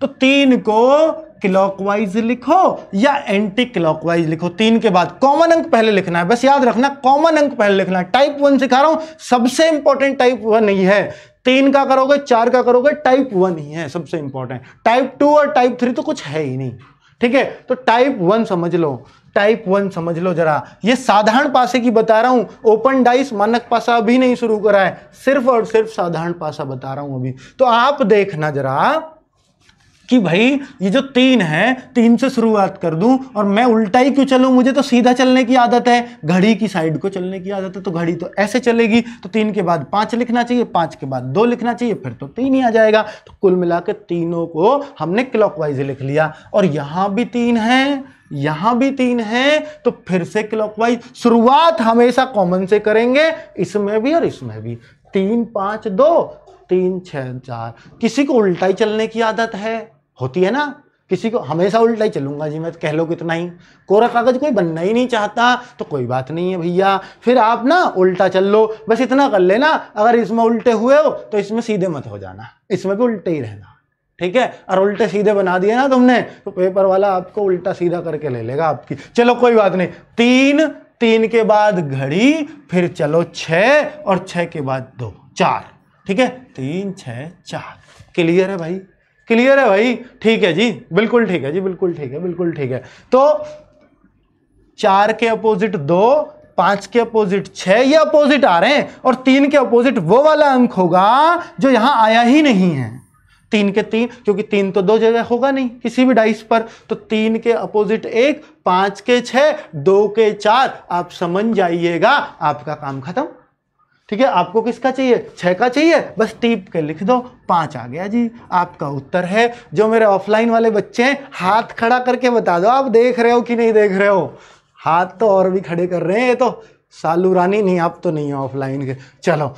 तो तीन को क्लॉकवाइज लिखो या एंटी क्लॉकवाइज लिखो। तीन के बाद कॉमन अंक पहले लिखना है, बस याद रखना कॉमन अंक पहले लिखना है। टाइप वन सिखा रहा हूँ, सबसे इंपॉर्टेंट टाइप वन ही है। तीन का करोगे, चार का करोगे टाइप वन ही है, सबसे इंपॉर्टेंट टाइप टू और टाइप थ्री तो कुछ है ही नहीं, ठीक है? तो टाइप वन समझ लो। टाइप वन समझ लो जरा। ये साधारण पासे की बता रहा हूँ ओपन डाइस मानक पासा अभी नहीं शुरू करा है, सिर्फ़ और सिर्फ़ साधारण पासा बता रहा हूँ अभी। तो आप देखना जरा कि भाई, ये जो तीन है, तीन से शुरुआत कर दूँ, और मैं उल्टा ही क्यों चलूँ? मुझे तो सीधा चलने की आदत है। घड़ी की साइड को चलने की आदत है तो घड़ी तो ऐसे चलेगी तो तीन के बाद पाँच लिखना चाहिए, पाँच के बाद दो लिखना चाहिए, फिर तो तीन ही आ जाएगा। तो कुल मिला के तीनों को हमने क्लॉकवाइज लिख लिया, और यहाँ भी तीन है। यहाँ भी तीन है तो फिर से क्लॉकवाइज शुरुआत हमेशा कॉमन से करेंगे, इसमें भी और इसमें भी। तीन, पाँच, दो, तीन, छह, चार। किसी को उल्टा ही चलने की आदत है? होती है ना? किसी को हमेशा उल्टा ही चलूँगा जी मैं, कह लो कितना ही। कोरा कागज़ कोई बनना ही नहीं चाहता तो कोई बात नहीं है भैया। फिर आप ना उल्टा चल लो, बस इतना कर लेना, अगर इसमें उल्टे हुए हो तो इसमें सीधे मत हो जाना, इसमें भी उल्टे ही रहना। ठीक है? और उल्टे सीधे बना दिए ना तुमने तो पेपर वाला आपको उल्टा सीधा करके ले लेगा आपकी। चलो, कोई बात नहीं। तीन तीन के बाद घड़ी, फिर चलो छ और छ के बाद दो, चार। ठीक है? तीन छ चार। क्लियर है भाई? क्लियर है भाई? ठीक है जी। बिल्कुल ठीक है जी, बिल्कुल ठीक है, बिल्कुल ठीक है। तो चार के अपोजिट दो, पाँच के अपोजिट छह, ये अपोजिट आ रहे हैं, और तीन के अपोजिट वो वाला अंक होगा जो यहाँ आया ही नहीं है। तीन के तीन, क्योंकि तीन तो दो जगह होगा नहीं, किसी भी डाइस पर। तो तीन के अपोजिट एक, पाँच के छह, दो के चार, आप समझ जाइएगा, आपका काम खत्म। ठीक है, आपको किसका चाहिए? छः का चाहिए? बस टीप के लिख दो, पाँच आ गया जी। आपका उत्तर है, जो मेरे ऑफलाइन वाले बच्चे हैं, हाथ खड़ा करके बता दो, आप देख रहे हो कि नहीं देख रहे हो? हाथ तो और भी खड़े कर रहे हैं ये तो। सालू रानी, नहीं, आप तो नहीं हो ऑफलाइन के। चलो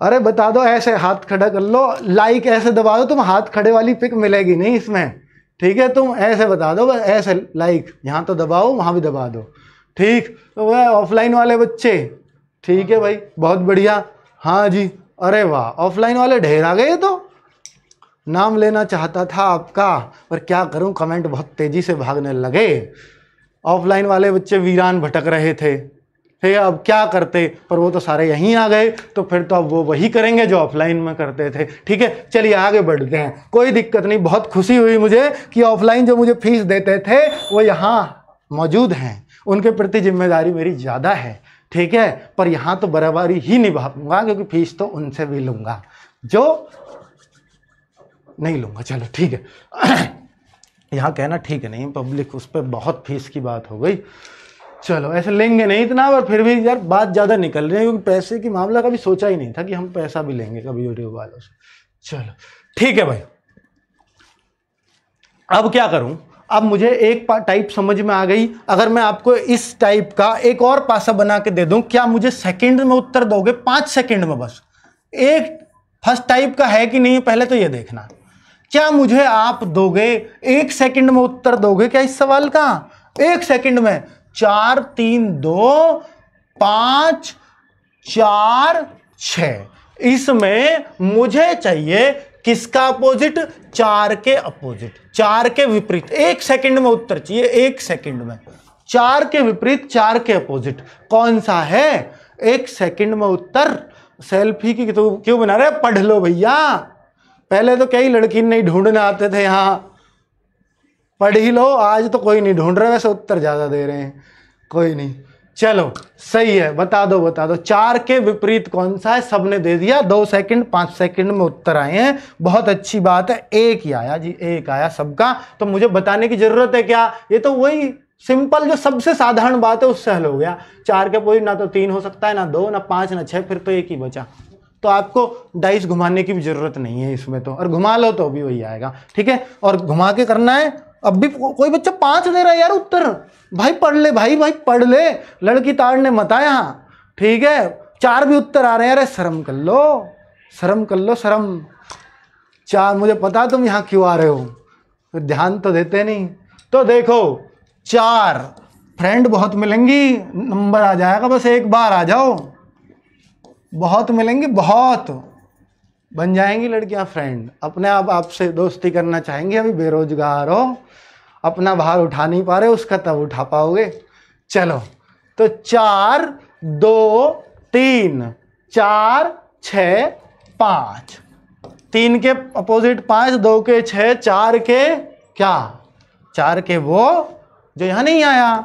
अरे बता दो, ऐसे हाथ खड़ा कर लो लाइक ऐसे दबा दो, तुम हाथ खड़े वाली पिक मिलेगी नहीं इसमें। ठीक है, तुम ऐसे बता दो, बस ऐसे लाइक यहाँ तो दबाओ, वहाँ भी दबा दो। ठीक तो वह ऑफलाइन वाले बच्चे, ठीक है भाई, बहुत बढ़िया। हाँ जी, अरे वाह ऑफलाइन वाले ढेर आ गए तो। नाम लेना चाहता था आपका, पर क्या करूँ कमेंट बहुत तेज़ी से भागने लगे। ऑफलाइन वाले बच्चे वीरान भटक रहे थे। ठीक है, अब क्या करते? पर वो तो सारे यहीं आ गए तो फिर तो अब वो वही करेंगे जो ऑफलाइन में करते थे। ठीक है, चलिए आगे बढ़ते हैं। कोई दिक्कत नहीं, बहुत खुशी हुई मुझे कि ऑफलाइन जो मुझे फ़ीस देते थे, वो यहाँ मौजूद हैं। उनके प्रति ज़िम्मेदारी मेरी ज़्यादा है, ठीक है? पर यहाँ तो बराबरी ही निभा पाऊँगा क्योंकि फ़ीस तो उनसे भी लूँगा। जो नहीं लूँगा, चलो ठीक है। यहाँ कहना ठीक है नहीं पब्लिक उस पर बहुत फ़ीस की बात हो गई। चलो, ऐसे लेंगे नहीं इतना, और फिर भी यार बात ज़्यादा निकल रही है, क्योंकि पैसे की मामला कभी सोचा ही नहीं था कि हम पैसा भी लेंगे कभी यूट्यूब वालों से। चलो, ठीक है भाई। अब क्या करूँ? अब मुझे एक टाइप समझ में आ गई। अगर मैं आपको इस टाइप का एक और पासा बना के दे दूँ, क्या मुझे सेकंड में उत्तर दोगे? पाँच सेकंड में बस। एक फ़र्स्ट टाइप का है कि नहीं पहले तो ये देखना। क्या मुझे आप दोगे? एक सेकंड में उत्तर दोगे क्या इस सवाल का? एक सेकंड में। चार, तीन, दो, पाँच, चार, छ। इसमें मुझे चाहिए किसका अपोजिट चार के अपोजिट चार के विपरीत। एक सेकंड में उत्तर चाहिए, एक सेकंड में। चार के विपरीत, चार के अपोजिट कौन सा है? एक सेकंड में उत्तर। सेल्फी की तो क्यों बना रहे पढ़ लो भैया। पहले तो कई लड़की नहीं ढूँढने आते थे यहाँ। पढ़ ही लो, आज तो कोई नहीं ढूंढ रहे, वैसे उत्तर ज़्यादा दे रहे हैं। कोई नहीं। चलो, सही है, बता दो बता दो। चार के विपरीत कौन सा है? सबने दे दिया। दो सेकंड, पाँच सेकंड में उत्तर आए हैं। बहुत अच्छी बात है, एक ही आया जी, एक आया सबका। तो मुझे बताने की ज़रूरत है क्या? ये तो वही सिंपल जो सबसे साधारण बात है, उससे हल हो गया। चार के पोजिट ना तो तीन हो सकता है, ना दो, ना पाँच, ना छह, फिर तो एक ही बचा। तो आपको डाइस घुमाने की भी ज़रूरत नहीं है इसमें तो। और घुमा लो तो भी वही आएगा, ठीक है? और घुमा के करना है अब भी कोई बच्चा पाँच दे रहा है यार उत्तर। भाई पढ़ ले, भाई भाई पढ़ ले। लड़की ताड़ ने मता यहाँ ठीक है? चार भी उत्तर आ रहे हैं। अरे शर्म कर लो। शर्म कर लो, शर्म। चार, मुझे पता तुम यहाँ क्यों आ रहे हो। तो ध्यान तो देते नहीं। तो देखो, चार। फ्रेंड बहुत मिलेंगी। नंबर आ जाएगा, बस एक बार आ जाओ। बहुत मिलेंगी, बहुत। बन जाएँगी लड़कियाँ फ्रेंड अपने आप आपसे दोस्ती करना चाहेंगे, अभी बेरोजगार हो, अपना भार उठा नहीं पा रहे, उसका तब उठा पाओगे। चलो तो चार, दो, तीन, चार छ पाँच। तीन के अपोजिट पाँच, दो के छ चार के क्या? चार के वो, जो यहाँ नहीं आया।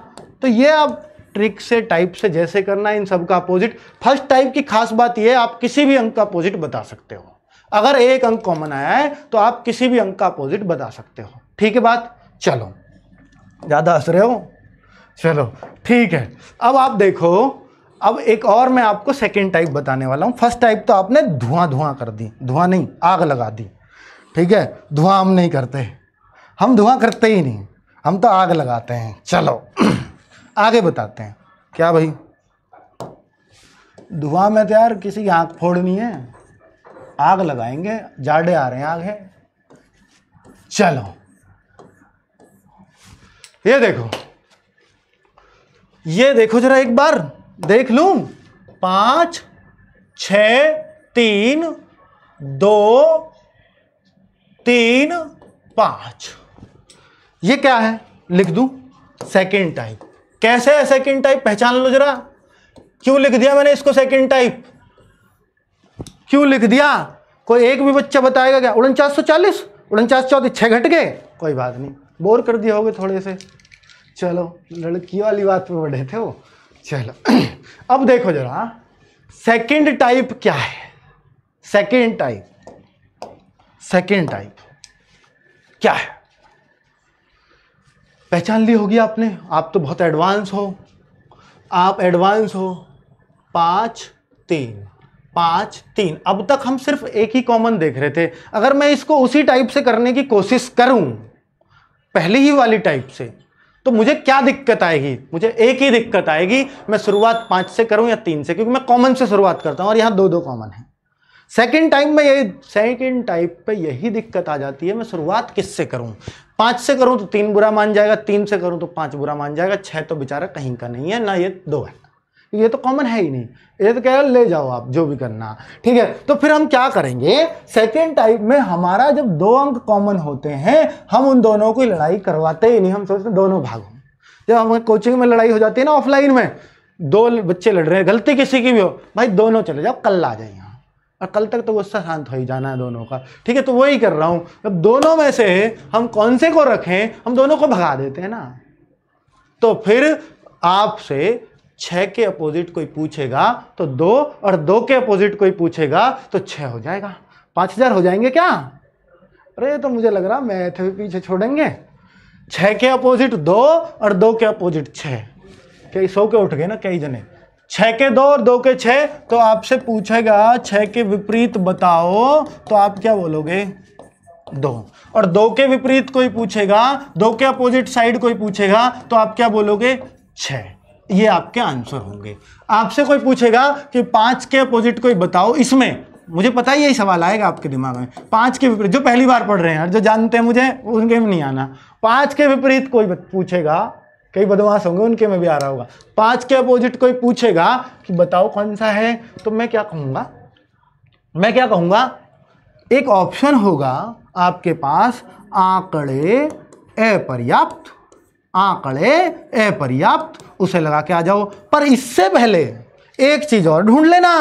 तो ये आप ट्रिक से टाइप से जैसे करना, इन सब का अपोजिट फ़र्स्ट टाइप की खास बात यह आप किसी भी अंक का अपोजिट बता सकते हो। अगर एक अंक कॉमन आया है तो आप किसी भी अंक का अपोजिट बता सकते हो। ठीक है बात? चलो। ज़्यादा हंस रहे हो? चलो, ठीक है। अब आप देखो, अब एक और मैं आपको सेकेंड टाइप बताने वाला हूँ। फ़र्स्ट टाइप तो आपने धुआँ धुआँ कर दी। धुआँ नहीं, आग लगा दी। ठीक है? धुआँ हम नहीं करते। हम धुआँ करते ही नहीं। हम तो आग लगाते हैं। चलो, आगे बताते हैं। क्या भाई? धुआँ में तो यार किसी की आँख फोड़नी है। आग लगाएँगे, जाड़े आ रहे हैं, आग है। चलो। ये देखो। ये देखो जरा एक बार, देख लू। पाँच छ तीन, दो, तीन, पाँच। ये क्या है? लिख दू। सेकेंड टाइप कैसे है सेकेंड टाइप पहचान लो जरा। क्यों लिख दिया मैंने इसको सेकेंड टाइप क्यों लिख दिया? कोई एक भी बच्चा बताएगा क्या? उनचास सौ चालीस? उनचास चौतीस, छह घट गए कोई बात नहीं। बोर कर दिया होगे थोड़े से। चलो, लड़की वाली बात पे बढ़े थे वो। चलो। अब देखो जरा सेकंड टाइप क्या है? सेकंड टाइप सेकंड टाइप क्या है? पहचान ली होगी आपने? आप तो बहुत एडवांस हो। आप एडवांस हो। पाँच, तीन। पाँच, तीन। अब तक हम सिर्फ़ एक ही कॉमन देख रहे थे। अगर मैं इसको उसी टाइप से करने की कोशिश करूँ, पहले ही वाली टाइप से तो मुझे क्या दिक्कत आएगी? मुझे एक ही दिक्कत आएगी, मैं शुरुआत पाँच से करूँ या तीन से, क्योंकि मैं कॉमन से शुरुआत करता हूँ और यहाँ दो दो कॉमन है। सेकेंड टाइम में यही सेकेंड टाइप पे यही दिक्कत आ जाती है, मैं शुरुआत किससे करूँ? पाँच से करूँ तो तीन बुरा मान जाएगा, तीन से करूँ तो पाँच बुरा मान जाएगा, छह तो बेचारा कहीं का नहीं है, ना ये दो है। ये तो कॉमन है ही नहीं। ये तो कह ले जाओ आप, जो भी करना। ठीक है तो फिर हम क्या करेंगे? सेकेंड टाइप में हमारा जब दो अंक कॉमन होते हैं, हम उन दोनों की लड़ाई करवाते ही नहीं, हम सोचते दोनों भागो। जब हमें कोचिंग में लड़ाई हो जाती है ना ऑफलाइन में, दो बच्चे लड़ रहे हैं, गलती किसी की भी हो, भाई दोनों चले जाओ, कल आ यहाँ। और कल तक तो गुस्सा शांत हो ही जाना है दोनों का। ठीक है तो वही कर रहा हूँ। अब दोनों में से हम कौन से को रखें, हम दोनों को भगा देते हैं ना। तो फिर आपसे छह के अपोजिट कोई पूछेगा तो दो, और दो के अपोजिट कोई पूछेगा तो छह हो जाएगा। पाँच हज़ार हो जाएँगे क्या? अरे तो मुझे लग रहा मैथ भी पीछे छोड़ेंगे। छह के अपोजिट दो, और दो के अपोजिट छह। कई सौ के उठ गए ना, कई जने। छह के दो और दो के छह तो आपसे पूछेगा, छह के विपरीत बताओ तो आप क्या बोलोगे? दो। और दो के विपरीत कोई पूछेगा, दो के अपोजिट साइड कोई पूछेगा तो आप क्या बोलोगे? छह। ये आपके आंसर होंगे। आपसे कोई पूछेगा कि पाँच के अपोजिट कोई बताओ इसमें। मुझे पता ही यही सवाल आएगा आपके दिमाग में। पाँच के विपरीत, जो पहली बार पढ़ रहे हैं, जो जानते हैं मुझे, उनके में नहीं आना। पाँच के विपरीत कोई पूछेगा, कई बदमाश होंगे, उनके में भी आ रहा होगा। पाँच के अपोजिट कोई पूछेगा कि बताओ कौन सा है तो मैं क्या कहूँगा? मैं क्या कहूँगा? एक ऑप्शन होगा आपके पास, आंकड़े अपर्याप्त आंकड़े अपर्याप्त उसे लगा के आ जाओ। पर इससे पहले एक चीज़ और ढूंढ लेना।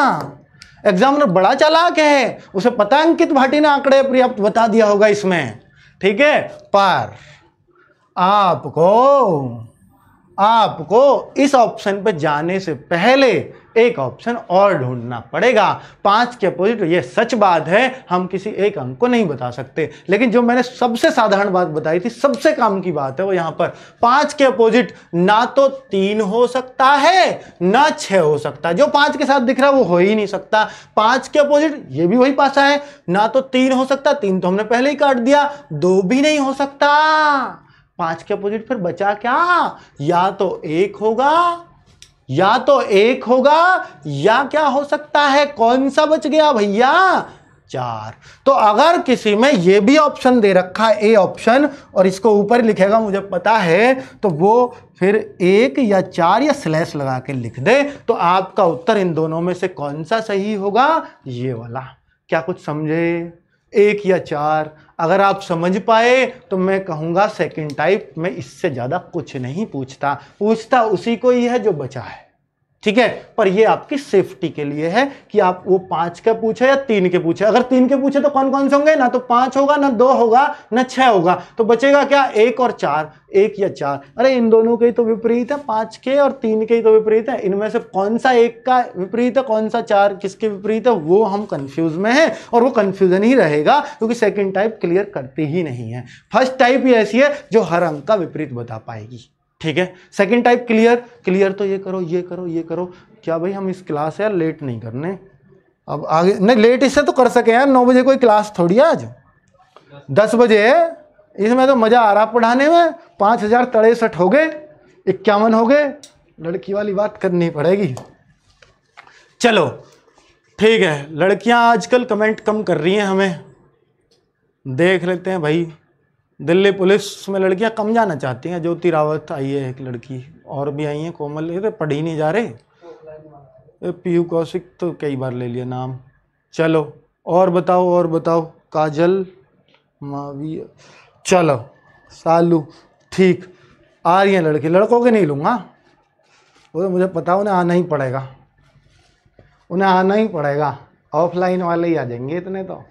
एग्जामिनर बड़ा चालाक है, उसे पता अंकित भाटी ने आंकड़े पर्याप्त बता दिया होगा इसमें। ठीक है? पर आपको आपको इस ऑप्शन पे जाने से पहले एक ऑप्शन और ढूंढना पड़ेगा। पाँच के अपोजिट ये सच बात है, हम किसी एक अंक को नहीं बता सकते। लेकिन जो मैंने सबसे साधारण बात बताई थी, सबसे काम की बात है वो यहाँ पर। पाँच के अपोजिट ना तो तीन हो सकता है, ना छह हो सकता। है जो पाँच के साथ दिख रहा है, वो हो ही नहीं सकता। पाँच के अपोजिट ये भी वही पासा है। ना तो तीन हो सकता, तीन तो हमने पहले ही काट दिया, दो भी नहीं हो सकता। पाँच के अपोजिट फिर बचा क्या? या तो एक होगा या तो एक होगा, या क्या हो सकता है? कौन सा बच गया भैया? चार। तो अगर किसी में ये भी ऑप्शन दे रखा है, ए ऑप्शन और इसको ऊपर लिखेगा, मुझे पता है तो वो फिर एक या चार या स्लैश लगा के लिख दे। तो आपका उत्तर इन दोनों में से कौन सा सही होगा? ये वाला। क्या कुछ समझे? एक या चार। अगर आप समझ पाए तो मैं कहूँगा सेकंड टाइप में इससे ज़्यादा कुछ नहीं पूछता। पूछता उसी को ही है जो बचा है। ठीक है? पर ये आपकी सेफ्टी के लिए है कि आप वो पाँच का पूछे या तीन के पूछे। अगर तीन के पूछे तो कौन कौन से होंगे? ना तो पाँच होगा, ना दो होगा, ना छह होगा। तो बचेगा क्या? एक और चार, एक या चार। अरे, इन दोनों के ही तो विपरीत है, पाँच के और तीन के ही तो विपरीत है। इनमें से कौन सा एक का विपरीत है, कौन सा चार किसके विपरीत है, वो हम कंफ्यूज में है और वो कंफ्यूजन ही रहेगा, क्योंकि सेकेंड टाइप क्लियर करती ही नहीं है। फ़र्स्ट टाइप ही ऐसी है जो हर अंक का विपरीत बता पाएगी। ठीक है? सेकंड टाइप क्लियर क्लियर तो ये करो ये करो ये करो। क्या भाई, हम इस क्लास यार लेट नहीं करने। अब आगे, नहीं लेट इससे तो कर सके यार। नौ बजे कोई क्लास थोड़ी आज? दस बजे है। इसमें तो मज़ा आ रहा पढ़ाने में। पाँच हज़ार तिरसठ हो गए, इक्यावन हो गए। लड़की वाली बात करनी पड़ेगी। चलो, ठीक है। लड़कियाँ आजकल कमेंट कम कर रही हैं हमें। देख लेते हैं भाई। दिल्ली पुलिस में लड़कियाँ कम जाना चाहती हैं। ज्योति रावत आई है एक लड़की, और भी आई हैं, कोमल। ये तो पढ़ ही नहीं जा रहे। पीयू कौशिक तो कई बार ले लिया नाम। चलो, और बताओ और बताओ। काजल मावी चलो, सालू, ठीक। आ रही हैं लड़की। लड़कों के नहीं लूँगा। वो तो मुझे पता, उन्हें आना ही पड़ेगा। उन्हें आना ही पड़ेगा। ऑफलाइन वाले ही आ जाएँगे इतने तो।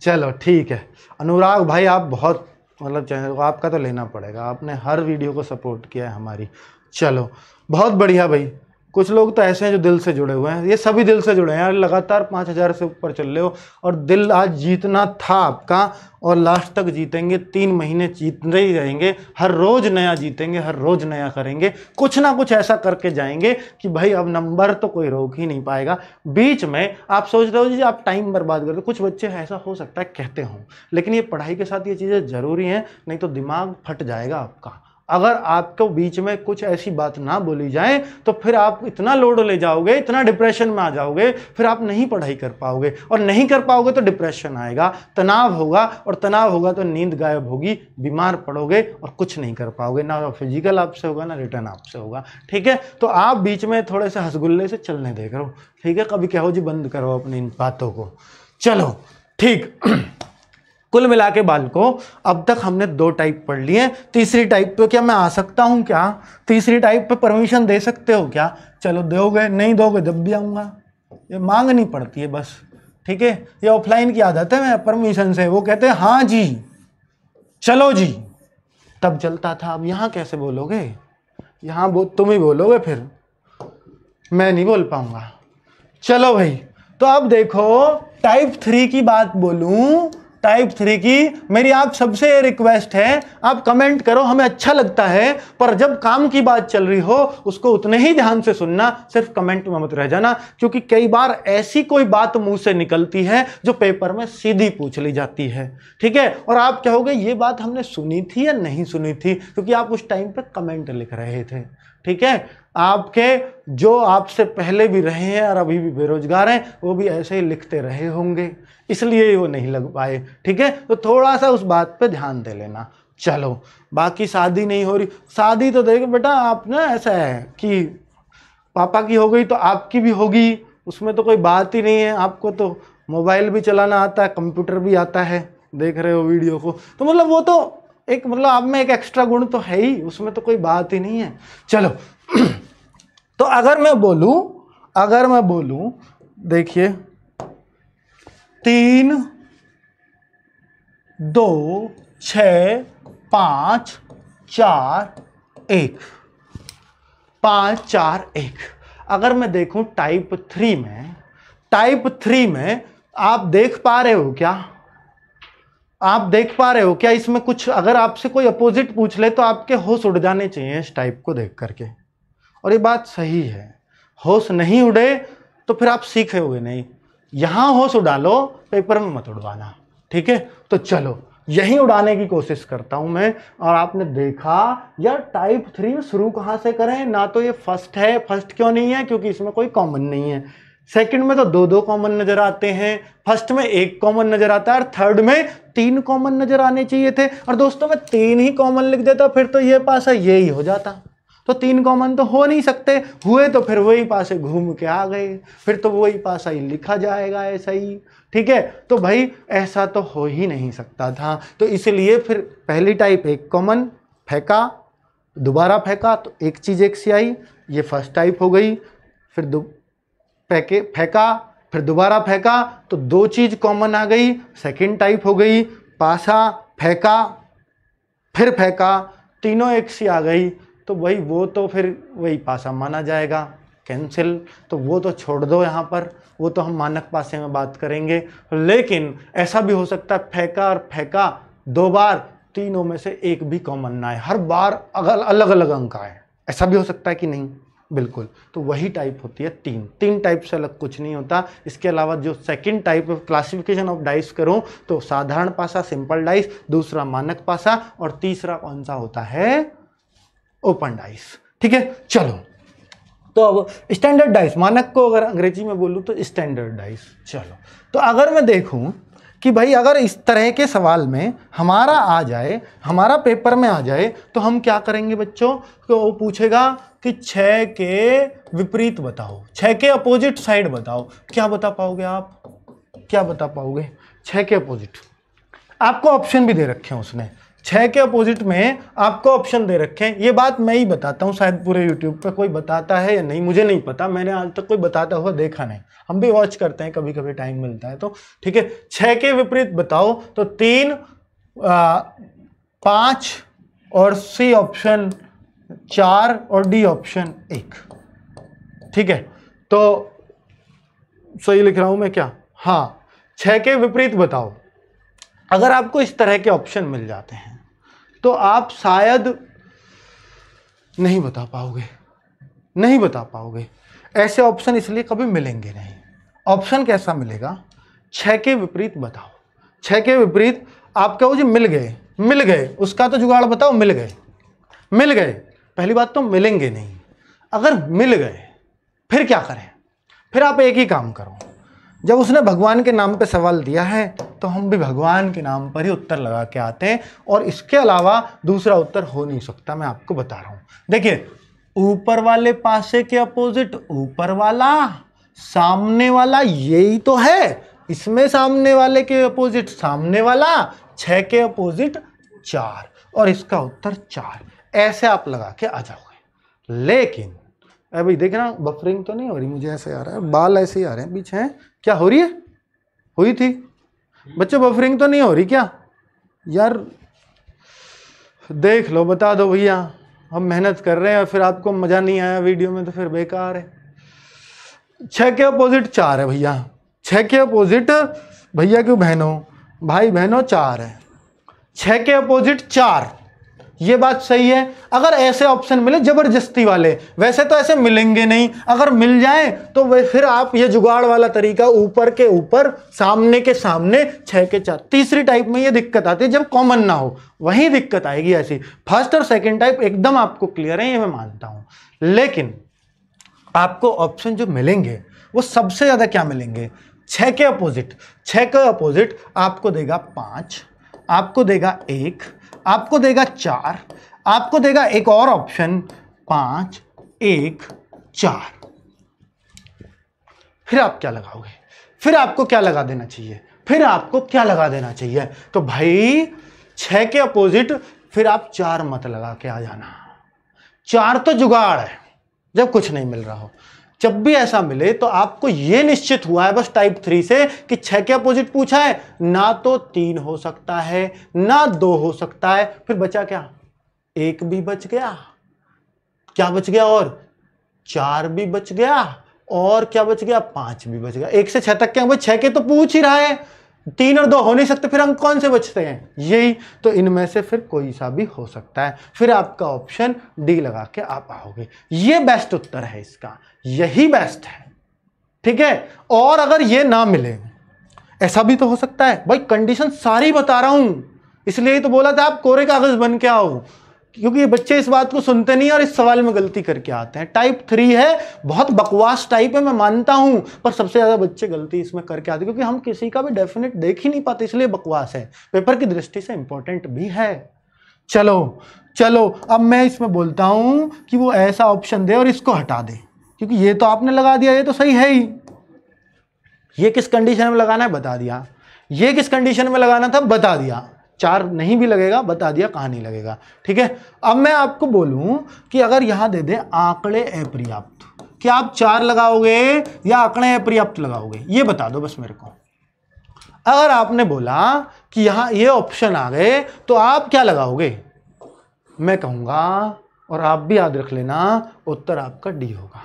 चलो, ठीक है। अनुराग भाई, आप बहुत मतलब चैनल को आपका तो लेना पड़ेगा। आपने हर वीडियो को सपोर्ट किया है हमारी। चलो, बहुत बढ़िया भाई। कुछ लोग तो ऐसे हैं जो दिल से जुड़े हुए हैं। ये सभी दिल से जुड़े हैं यार, लगातार पाँच हज़ार से ऊपर चल रहे हो और दिल आज जीतना था आपका और लास्ट तक जीतेंगे, तीन महीने जीतते ही रहेंगे, हर रोज़ नया जीतेंगे, हर रोज़ नया करेंगे, कुछ ना कुछ ऐसा करके जाएँगे कि भाई अब नंबर तो कोई रोक ही नहीं पाएगा। बीच में आप सोच रहे हो जी, आप टाइम बर्बाद करते कुछ बच्चे ऐसा हो सकता है, कहते हों, लेकिन ये पढ़ाई के साथ ये चीज़ें ज़रूरी हैं, नहीं तो दिमाग फट जाएगा आपका। अगर आपको बीच में कुछ ऐसी बात ना बोली जाए तो फिर आप इतना लोड ले जाओगे, इतना डिप्रेशन में आ जाओगे, फिर आप नहीं पढ़ाई कर पाओगे। और नहीं कर पाओगे तो डिप्रेशन आएगा, तनाव होगा, और तनाव होगा तो नींद गायब होगी, बीमार पड़ोगे और कुछ नहीं कर पाओगे। ना फ़िज़िकल आपसे होगा, ना रिटर्न आपसे होगा। ठीक है? तो आप बीच में थोड़े से हसगुल्ले से चलने रहे हो। ठीक है? कभी कहो जी बंद करो अपनी इन बातों को। चलो, ठीक। कुल मिला के बाल को अब तक हमने दो टाइप पढ़ लिए तीसरी टाइप पे क्या मैं आ सकता हूँ क्या? तीसरी टाइप पे परमिशन दे सकते हो क्या? चलो दोगे, नहीं दोगे जब भी आऊँगा। ये मांग नहीं पड़ती है बस, ठीक है? ये ऑफलाइन की आदत है, मैं परमिशन से, वो कहते हैं हाँ जी, चलो जी। तब चलता था। अब यहाँ कैसे बोलोगे? यहाँ बो, तुम ही बोलोगे फिर। मैं नहीं बोल पाऊँगा। चलो भाई तो अब देखो टाइप थ्री की बात बोलूँ टाइप थ्री की मेरी आप सबसे रिक्वेस्ट है। आप कमेंट करो, हमें अच्छा लगता है, पर जब काम की बात चल रही हो, उसको उतने ही ध्यान से सुनना, सिर्फ़ कमेंट में मत रह जाना, क्योंकि कई बार ऐसी कोई बात मुँह से निकलती है, जो पेपर में सीधी पूछ ली जाती है। ठीक है? और आप कहोगे ये बात हमने सुनी थी या नहीं सुनी थी? क्योंकि आप उस टाइम पर कमेंट लिख रहे थे। ठीक है? आपके जो आपसे पहले भी रहे हैं और अभी भी बेरोजगार हैं, वो भी ऐसे ही लिखते रहे होंगे। इसलिए वो नहीं लग पाए, ठीक है? तो थोड़ा सा उस बात पे ध्यान दे लेना। चलो, बाकी शादी नहीं हो रही। शादी तो देखो बेटा आप ना ऐसा है कि पापा की हो गई तो आपकी भी होगी, उसमें तो कोई बात ही नहीं है। आपको तो मोबाइल भी चलाना आता है, कंप्यूटर भी आता है, देख रहे हो वीडियो को। तो मतलब वो तो एक मतलब आप में एक एक्स्ट्रा गुण तो है ही, उसमें तो कोई बात ही नहीं है। चलो तो अगर मैं बोलूँ, अगर मैं बोलूँ, देखिए तीन, दो छ पाँच, चार, एक। पाँच, चार, एक। अगर मैं देखूँ टाइप थ्री में टाइप थ्री में आप देख पा रहे हो क्या? आप देख पा रहे हो क्या? इसमें कुछ, अगर आपसे कोई अपोजिट पूछ ले तो आपके होश उड़ जाने चाहिए इस टाइप को देख करके। और ये बात सही है। होश नहीं उड़े तो फिर आप सीखे हुए नहीं। यहाँ होश उड़ा लो, पेपर में मत उड़वाना। ठीक है? तो चलो, यही उड़ाने की कोशिश करता हूँ मैं। और आपने देखा, यार टाइप थ्री शुरू कहाँ से करें? ना तो ये फ़र्स्ट है फ़र्स्ट क्यों नहीं है? क्योंकि इसमें कोई कॉमन नहीं है। सेकंड में तो दो दो कॉमन नज़र आते हैं। फ़र्स्ट में एक कॉमन नज़र आता है, और थर्ड में तीन कॉमन नज़र आने चाहिए थे। और दोस्तों, मैं तीन ही कॉमन लिख देता, फिर तो ये पास है, ये ही हो जाता। तो तीन कॉमन तो हो नहीं सकते। हुए तो फिर वही पासे घूम के आ गए। फिर तो वही पासा ही लिखा जाएगा ऐसा ही। ठीक है? तो भाई ऐसा तो हो ही नहीं सकता था। तो इसलिए फिर पहली टाइप एक कॉमन फेंका, दोबारा फेंका तो एक चीज़ एक सी आई ये फ़र्स्ट टाइप हो गई। फिर दो फेंके, फेंका, फिर दोबारा फेंका तो दो चीज़ कॉमन आ गई। सेकंड टाइप हो गई, पासा, फेंका, फिर फेंका, तीनों एक सी आ गई। तो वही वो तो फिर वही पासा माना जाएगा कैंसिल तो वो तो छोड़ दो यहाँ पर, वो तो हम मानक पासे में बात करेंगे। लेकिन ऐसा भी हो सकता है, फेंका और फेंका, दो बार, तीनों में से एक भी कॉमन ना है हर बार अगल अलग अलग अंक आए। ऐसा भी हो सकता है कि नहीं? बिल्कुल। तो वही टाइप होती है तीन। तीन टाइप से अलग कुछ नहीं होता। इसके अलावा जो second type of classification of dice करूँ तो साधारण पासा सिंपल डाइस दूसरा मानक पासा, और तीसरा कौन सा होता है? ओपन डाइस ठीक है? चलो। तो अब स्टैंडर्ड डाइस मानक को अगर अंग्रेज़ी में बोलूँ तो स्टैंडर्ड डाइस चलो। तो अगर मैं देखूँ कि भाई अगर इस तरह के सवाल में हमारा आ जाए, हमारा पेपर में आ जाए तो हम क्या करेंगे बच्चों? तो वो पूछेगा कि छः के विपरीत बताओ छः के अपोजिट साइड बताओ। क्या बता पाओगे आप? क्या बता पाओगे? छः के अपोजिट आपको ऑप्शन भी दे रखे हैं उसने। छः के अपोजिट में आपको ऑप्शन दे रखे हैं। ये बात मैं ही बताता हूँ, शायद पूरे यूट्यूब पे कोई बताता है या नहीं, मुझे नहीं पता। मैंने आज तक कोई बताता हुआ देखा नहीं। हम भी वॉच करते हैं कभी कभी टाइम मिलता है तो। ठीक है छः के विपरीत बताओ तो तीन पाँच और सी ऑप्शन चार और डी ऑप्शन एक। ठीक है तो सही लिख रहा हूँ मैं क्या? हाँ छह के विपरीत बताओ। अगर आपको इस तरह के ऑप्शन मिल जाते हैं तो आप शायद नहीं बता पाओगे। नहीं बता पाओगे। ऐसे ऑप्शन इसलिए कभी मिलेंगे नहीं। ऑप्शन कैसा मिलेगा? छह के विपरीत बताओ। छह के विपरीत आप कहो जी, मिल गए। मिल गए। उसका तो जुगाड़ बताओ, मिल गए। मिल गए। पहली बात तो मिलेंगे नहीं। अगर मिल गए, फिर क्या करें? फिर आप एक ही काम करो। जब उसने भगवान के नाम पे सवाल दिया है तो हम भी भगवान के नाम पर ही उत्तर लगा के आते हैं, और इसके अलावा दूसरा उत्तर हो नहीं सकता, मैं आपको बता रहा हूँ। देखिए, ऊपर वाले पासे के अपोजिट, ऊपर वाला, सामने वाला, यही तो है। इसमें सामने वाले के अपोजिट सामने वाला, छह के अपोजिट चार, और इसका उत्तर चार। ऐसे आप लगा के आ जाओगे। लेकिन अभी देख ना बफरिंग तो नहीं हो रही मुझे, ऐसे आ रहा है। बाल ऐसे ही आ रहे हैं पीछे हैं। क्या हो रही है? हुई थी। बच्चों बफरिंग तो नहीं हो रही क्या? यार, देख लो, बता दो भैया। हम मेहनत कर रहे हैं और फिर आपको मज़ा नहीं आया वीडियो में तो फिर बेकार है। छः के अपोजिट चार है भैया। छः के अपोजिट भैया क्यों बहनों? भाई बहनों, चार है। छः के अपोजिट चार। ये बात सही है। अगर ऐसे ऑप्शन मिले ज़बरदस्ती वाले, वैसे तो ऐसे मिलेंगे नहीं। अगर मिल जाए तो फिर आप ये जुगाड़ वाला तरीका ऊपर के ऊपर, सामने के सामने, छह के चार। तीसरी टाइप में ये दिक्कत आती है, जब कॉमन ना हो। वही दिक्कत आएगी ऐसी। फ़र्स्ट और सेकेंड टाइप एकदम आपको क्लियर है, ये मैं मानता हूँ। लेकिन, आपको ऑप्शन जो मिलेंगे, वो सबसे ज़्यादा क्या मिलेंगे? छह के अपोजिट छह के अपोजिट आपको देगा पाँच, आपको देगा एक आपको देगा चार, आपको देगा एक और ऑप्शन पाँच, एक, चार। फिर आप क्या लगाओगे? फिर आपको क्या लगा देना चाहिए? फिर आपको क्या लगा देना चाहिए? तो भाई, छह के अपोजिट फिर आप चार मत लगा के आ जाना। चार तो जुगाड़ है, जब कुछ नहीं मिल रहा हो। जब भी ऐसा मिले तो आपको यह निश्चित हुआ है, बस टाइप थ्री से कि छह के अपोजिट पूछा है, ना तो तीन हो सकता है, ना दो हो सकता है, फिर बचा क्या? एक भी बच गया। क्या बच गया और? चार भी बच गया और क्या बच गया? पाँच भी बच गया। एक से छह तक क्या भाई छह के तो पूछ ही रहा है। तीन और दो हो नहीं सकते, फिर अंक कौन से बचते हैं? यही तो इनमें से फिर कोई सा भी हो सकता है। फिर आपका ऑप्शन डी लगा के आप आओगे। ये बेस्ट उत्तर है इसका। यही बेस्ट है। ठीक है? और अगर ये ना मिले, ऐसा भी तो हो सकता है। भाई कंडीशन सारी बता रहा हूँ। इसलिए तो बोला था, आप कोरे कागज़ बन के आओ। क्योंकि ये बच्चे इस बात को सुनते नहीं और इस सवाल में गलती करके आते हैं। टाइप थ्री है, बहुत बकवास टाइप है, मैं मानता हूँ। पर सबसे ज़्यादा बच्चे गलती इसमें करके आते क्योंकि हम किसी का भी डेफिनेट देख ही नहीं पाते, इसलिए बकवास है। पेपर की दृष्टि से इंपॉर्टेंट भी है। चलो चलो, अब मैं इसमें बोलता हूँ कि वो ऐसा ऑप्शन दे और इसको हटा दे। क्योंकि ये तो आपने लगा दिया, ये तो सही है ही। ये किस कंडीशन में लगाना है, बता दिया। ये किस कंडीशन में लगाना था, बता दिया। चार नहीं भी लगेगा, बता दिया, कहाँ नहीं लगेगा। ठीक है? अब मैं आपको बोलूँ कि अगर यहाँ दे दें, आंकड़े अपर्याप्त। क्या आप चार लगाओगे या आंकड़े अपर्याप्त लगाओगे? ये बता दो बस मेरे को। अगर आपने बोला कि यहाँ ये ऑप्शन आ गए तो आप क्या लगाओगे? मैं कहूँगा, और आप भी याद रख लेना, उत्तर आपका डी होगा।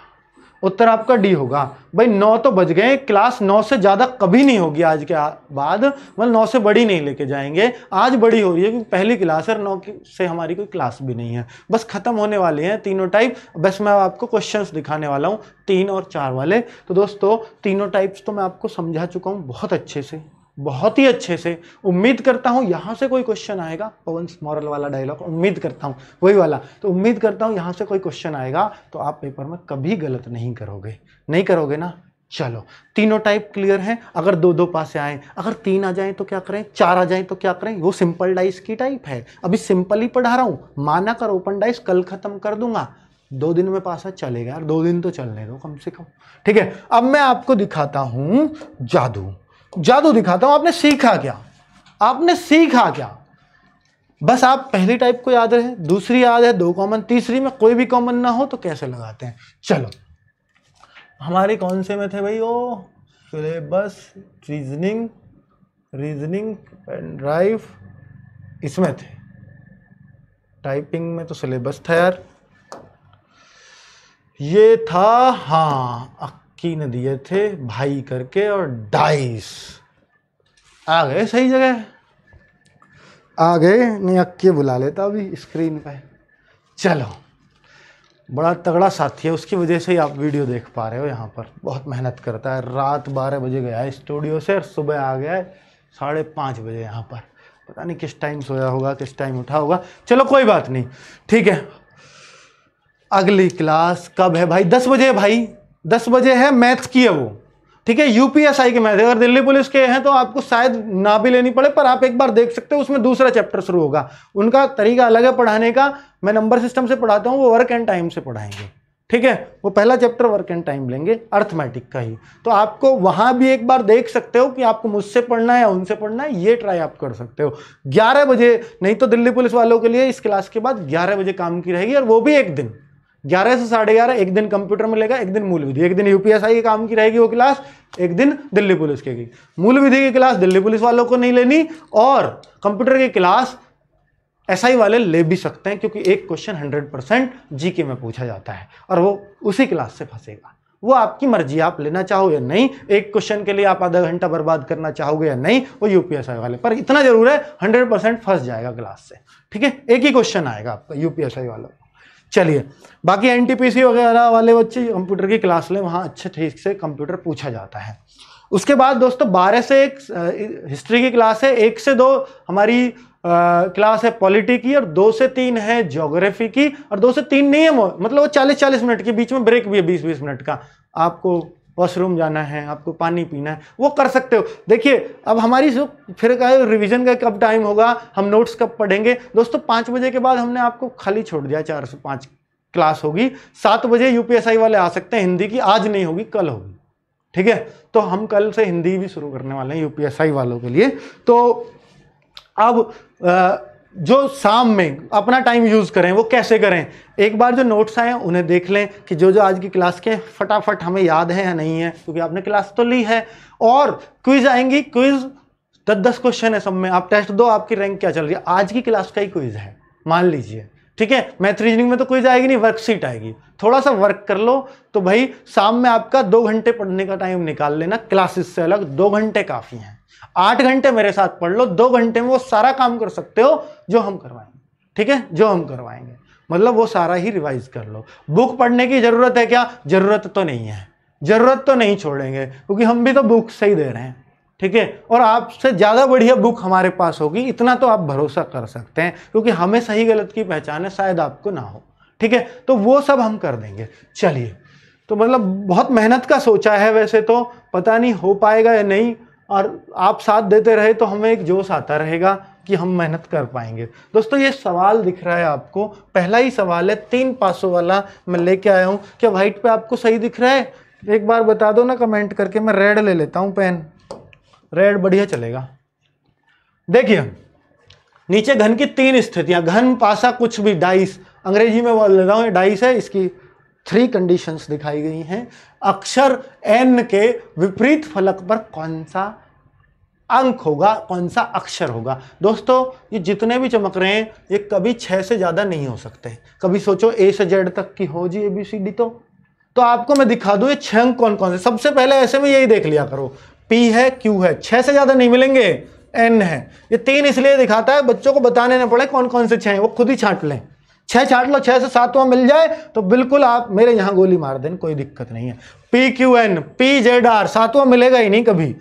उत्तर आपका डी होगा। भाई, नौ तो बज गए, क्लास नौ से ज़्यादा कभी नहीं होगी आज के बाद। मतलब नौ से बड़ी नहीं लेके जाएँगे। आज बड़ी हो रही है, क्योंकि पहली क्लास है और नौ से हमारी कोई क्लास भी नहीं है। बस ख़त्म होने वाले हैं तीनों टाइप बस मैं आपको क्वेश्चन दिखाने वाला हूँ, तीन और चार वाले। तो दोस्तों, तीनों टाइप्स तो मैं आपको समझा चुका हूँ बहुत अच्छे से। बहुत ही अच्छे से उम्मीद करता हूँ, यहाँ से कोई क्वेश्चन आएगा। पवन मॉरल वाला डायलॉग उम्मीद करता हूँ। वही वाला तो उम्मीद करता हूँ, यहाँ से कोई क्वेश्चन आएगा तो आप पेपर में कभी गलत नहीं करोगे। नहीं करोगे ना? चलो, तीनों टाइप क्लियर हैं। अगर दो दो पास आए, अगर तीन आ जाए तो क्या करें? चार आ जाए तो क्या करें? वो सिंपल डाइस की टाइप है। अभी सिंपल ही पढ़ा रहा हूँ। माना कर ओपन डाइस कल खत्म कर दूँगा। दो दिन में पासा चलेगा यार, दो दिन तो चलने दो कम से कम। ठीक है, अब मैं आपको दिखाता हूँ जादू। जादू दिखाता हूँ, आपने सीखा क्या? आपने सीखा क्या? बस आप पहली टाइप को याद रहे, दूसरी याद है, दो कॉमन तीसरी में कोई भी कॉमन ना हो तो कैसे लगाते हैं? चलो। हमारे कौन से में थे भाई? वो syllabus reasoning reasoning and drive इसमें थे। टाइपिंग में तो सिलेबस था यार। ये था हाँ अक्की ने दिए थे भाई करके और डाइस। आ गए? सही जगह? आ गए नहीं अक्के बुला लेता अभी स्क्रीन पे। चलो। बड़ा तगड़ा साथी है उसकी वजह से ही आप वीडियो देख पा रहे हो यहाँ पर। बहुत मेहनत करता है। रात बारह बजे गया है स्टूडियो से और सुबह आ गया है साढ़े पाँच बजे यहाँ पर। पता नहीं किस टाइम सोया होगा किस टाइम उठा होगा। चलो कोई बात नहीं। ठीक है। अगली क्लास कब है भाई? दस बजे है भाई। दस बजे है, मैथ्स की है वो। ठीक है यूपीएसआई के मैथ अगर दिल्ली पुलिस के हैं तो आपको शायद ना भी लेनी पड़े, पर आप एक बार देख सकते हो, उसमें दूसरा चैप्टर शुरू होगा। उनका तरीका अलग है पढ़ाने का। मैं नंबर सिस्टम से पढ़ाता हूँ, वो वर्क एंड टाइम से पढ़ाएँगे। ठीक है, वो पहला चैप्टर वर्क एंड टाइम लेंगे अर्थमेटिक का ही। तो आपको वहाँ भी एक बार देख सकते हो कि आपको मुझसे पढ़ना है या उनसे पढ़ना है, ये ट्राई आप कर सकते हो। 11 बजे, नहीं तो दिल्ली पुलिस वालों के लिए इस क्लास के बाद 11 बजे काम की रहेगी, और वो भी एक दिन। ग्यारह से साढ़े ग्यारह, एक दिन कंप्यूटर मिलेगा एक दिन मूल विधि। एक दिन यूपीएसआई के काम की रहेगी वो क्लास एक दिन दिल्ली पुलिस की मूल विधि की क्लास दिल्ली पुलिस वालों को नहीं लेनी और कंप्यूटर की क्लास एसआई वाले ले भी सकते हैं, क्योंकि एक क्वेश्चन हंड्रेड परसेंट जीके में पूछा जाता है और वो उसी क्लास से फंसेगा। वो आपकी मर्ज़ी, आप लेना चाहो या नहीं, एक क्वेश्चन के लिए आप आधा घंटा बर्बाद करना चाहोगे या नहीं, वो यूपीएसआई वाले। पर इतना ज़रूर है हंड्रेड परसेंट फंस जाएगा क्लास से। ठीक है? एक ही क्वेश्चन आएगा आपका यूपीएसआई वालों चलिए, बाकी एनटीपीसी वगैरह वाले बच्चे कंप्यूटर की क्लास लें, वहाँ अच्छे ठीक से कंप्यूटर पूछा जाता है। उसके बाद दोस्तों, बारह से एक हिस्ट्री की क्लास है। एक से दो हमारी क्लास है पॉलिटी की और दो से तीन है ज्योग्राफी की और दो से तीन नहीं है मतलब वो चालीस चालीस मिनट के बीच में ब्रेक भी है, बीस बीस मिनट का। आपको वॉशरूम जाना है, आपको पानी पीना है, वो कर सकते हो। देखिए, अब हमारी जो फिर का रिवीजन का कब टाइम होगा, हम नोट्स कब पढ़ेंगे? दोस्तों, पाँच बजे के बाद हमने आपको खाली छोड़ दिया, चार से पाँच क्लास होगी। सात बजे यूपीएसआई वाले आ सकते हैं, हिंदी की आज नहीं होगी, कल होगी। ठीक है? तो हम कल से हिंदी भी शुरू करने वाले हैं यूपीएसआई वालों के लिए। तो अब जो शाम में अपना टाइम यूज़ करें, वो कैसे करें? एक बार जो नोट्स आए उन्हें देख लें कि जो जो आज की क्लास के फटाफट हमें याद है या नहीं है, क्योंकि आपने क्लास तो ली है। और क्विज आएँगी क्विज दस दस क्वेश्चन है सब में। आप टेस्ट दो, आपकी रैंक क्या चल रही है? आज की क्लास का ही क्विज है, मान लीजिए। ठीक है? मैथ रीजनिंग में तो क्विज आएगी नहीं वर्कशीट आएगी। थोड़ा सा वर्क कर लो तो भाई शाम में आपका दो घंटे पढ़ने का टाइम निकाल लेना। क्लासेस से अलग दो घंटे काफ़ी हैं। आठ घंटे मेरे साथ पढ़ लो, दो घंटे में वो सारा काम कर सकते हो जो हम करवाएँगे, ठीक है? जो हम करवाएँगे। मतलब वो सारा ही रिवाइज कर लो। बुक पढ़ने की ज़रूरत है क्या? ज़रूरत तो नहीं है। ज़रूरत तो नहीं छोड़ेंगे, क्योंकि हम भी तो बुक सही दे रहे हैं, ठीक है? और आपसे ज़्यादा बढ़िया बुक हमारे पास होगी, इतना तो आप भरोसा कर सकते हैं, क्योंकि हमें सही गलत की पहचान है, शायद आपको ना हो, ठीक है? तो वो सब हम कर देंगे। चलिए तो मतलब बहुत मेहनत का सोचा है वैसे तो पता नहीं हो पाएगा या नहीं और आप साथ देते रहे तो हमें एक जोश आता रहेगा कि हम मेहनत कर पाएँगे। दोस्तों, ये सवाल दिख रहा है आपको। पहला ही सवाल है, तीन पासों वाला मैं लेके आया हूँ। क्या व्हाइट पे आपको सही दिख रहा है? एक बार बता दो ना कमेंट करके, मैं रेड ले लेता हूँ पेन रेड बढ़िया चलेगा। देखिए, नीचे घन की तीन स्थितियाँ, घन, पासा, कुछ भी डाइस अंग्रेज़ी में बोल देता हूँ, ये डाइस है, इसकी थ्री कंडीशंस दिखाई गई हैं। अक्षर एन के विपरीत फलक पर कौन सा अंक होगा, कौन सा अक्षर होगा? दोस्तों, ये जितने भी चमक रहे हैं, ये कभी छह से ज़्यादा नहीं हो सकते। कभी सोचो ए से जेड तक की हो जी ए बी सी डी तो। तो आपको मैं दिखा दूँ, ये छह अंक कौन कौन से सबसे पहले ऐसे में यही देख लिया करो। पी है क्यू है, छह से ज़्यादा नहीं मिलेंगे। एन है। ये तीन इसलिए दिखाता है, बच्चों को बताने न पड़े कौन कौन से छह हैं, वो खुद ही छांट लें। छह छाट लो, छह से सातवां मिल जाए तो बिल्कुल आप मेरे यहाँ गोली मार दें, कोई दिक्कत नहीं है। P Q N P Z R सातवां मिलेगा ही नहीं कभी।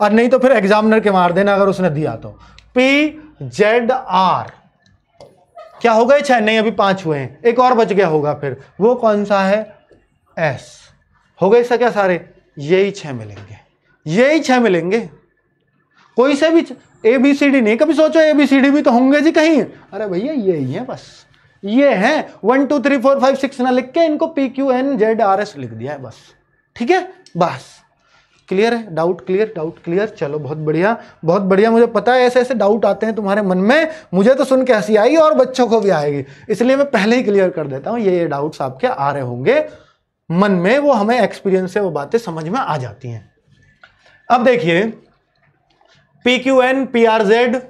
और नहीं तो फिर एग्जामिनर के मार देना अगर उसने दिया तो। पी जेड आर क्या हो गए छह? नहीं, अभी पाँच हुए हैं। एक और बच गया होगा फिर। वो कौन सा है? एस हो गए क्या सारे? यही छह मिलेंगे। यही छह मिलेंगे। कोई से भी ए बी सी डी नहीं, कभी सोचो ए बी सी डी भी तो होंगे जी कहीं। अरे भैया, यही है बस। ये है one two three four five six ना लिख के इनको P Q N Z R S लिख दिया है, बस। ठीक है? बस। क्लियर है? डाउट क्लियर डाउट क्लियर चलो, बहुत बढ़िया। बहुत बढ़िया, मुझे पता है ऐसे ऐसे डाउट आते हैं तुम्हारे मन में। मुझे तो सुन के हँसी आई और बच्चों को भी आएगी। इसलिए मैं पहले ही क्लियर कर देता हूँ ये ये डाउट्स आपके आ रहे होंगे। मन में वो हमें एक्सपीरियंस से वो बातें समझ में आ जाती हैं। अब देखिए P Q N P R Z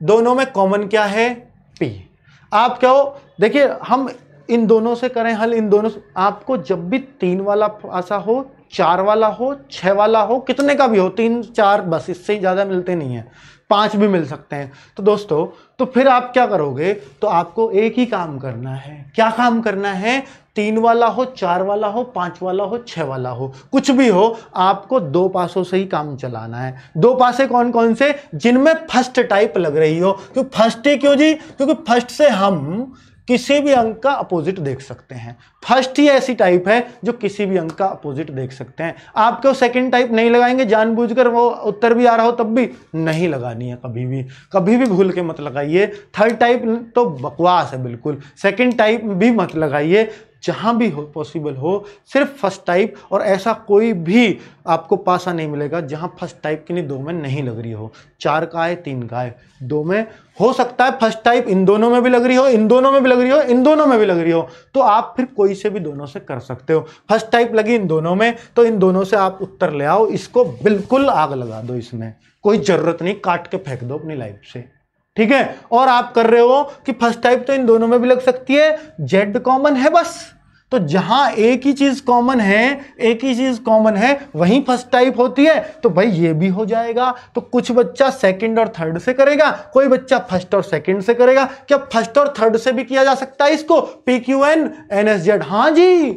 दोनों में कॉमन क्या है? पी आप क्या हो? देखिए, हम इन दोनों से करें हल, इन दोनों से आपको जब भी तीन वाला पासा हो, चार वाला हो छः वाला हो, कितने का भी हो, तीन, चार, बस, इससे ही ज़्यादा मिलते नहीं है। पाँच भी मिल सकते हैं। तो दोस्तों तो फिर आप क्या करोगे? तो आपको एक ही काम करना है। क्या काम करना है? तीन वाला हो, चार वाला हो, पाँच वाला हो, छह वाला हो। कुछ भी हो, आपको दो पासों से ही काम चलाना है। दो पासे कौन कौन से? जिनमें फ़र्स्ट टाइप लग रही हो। क्यों फ़र्स्ट ही क्यों जी? क्योंकि फ़र्स्ट से हम किसी भी अंक का अपोजिट देख सकते हैं। फ़र्स्ट ही ऐसी टाइप है जो किसी भी अंक का अपोजिट देख सकते हैं। आपको सेकंड टाइप नहीं लगाएँगे, जानबूझकर वो उत्तर भी आ रहा हो तब भी नहीं लगानी है कभी भी। कभी भी भूल के मत लगाइए। थर्ड टाइप तो बकवास है बिल्कुल। सेकंड टाइप भी मत लगाइए। जहाँ भी हो पॉसिबल हो, सिर्फ़ फ़र्स्ट टाइप और ऐसा कोई भी आपको पासा नहीं मिलेगा जहाँ फ़र्स्ट टाइप की नहीं, दो में नहीं लग रही हो। चार का है, तीन का है। दो में हो सकता है फ़र्स्ट टाइप इन दोनों में भी लग रही हो, इन दोनों में भी लग रही हो, इन दोनों में भी लग रही हो। तो आप फिर कोई से भी दोनों से कर सकते हो। फ़र्स्ट टाइप लगी इन दोनों में तो इन दोनों से आप उत्तर ले आओ, इसको बिल्कुल आग लगा दो इसमें। कोई ज़रूरत नहीं, काट के फेंक दो अपनी लाइफ से। ठीक है? और आप कर रहे हो कि फ़र्स्ट टाइप तो इन दोनों में भी लग सकती है जेड कॉमन है बस। तो जहाँ एक ही चीज़ कॉमन है, एक ही चीज़ कॉमन है, वहीं फ़र्स्ट टाइप होती है। तो भाई ये भी हो जाएगा। तो कुछ बच्चा सेकंड और थर्ड से करेगा, कोई बच्चा फ़र्स्ट और सेकंड से करेगा। क्या फ़र्स्ट और थर्ड से भी किया जा सकता है इसको? P Q N N S Z हाँ जी,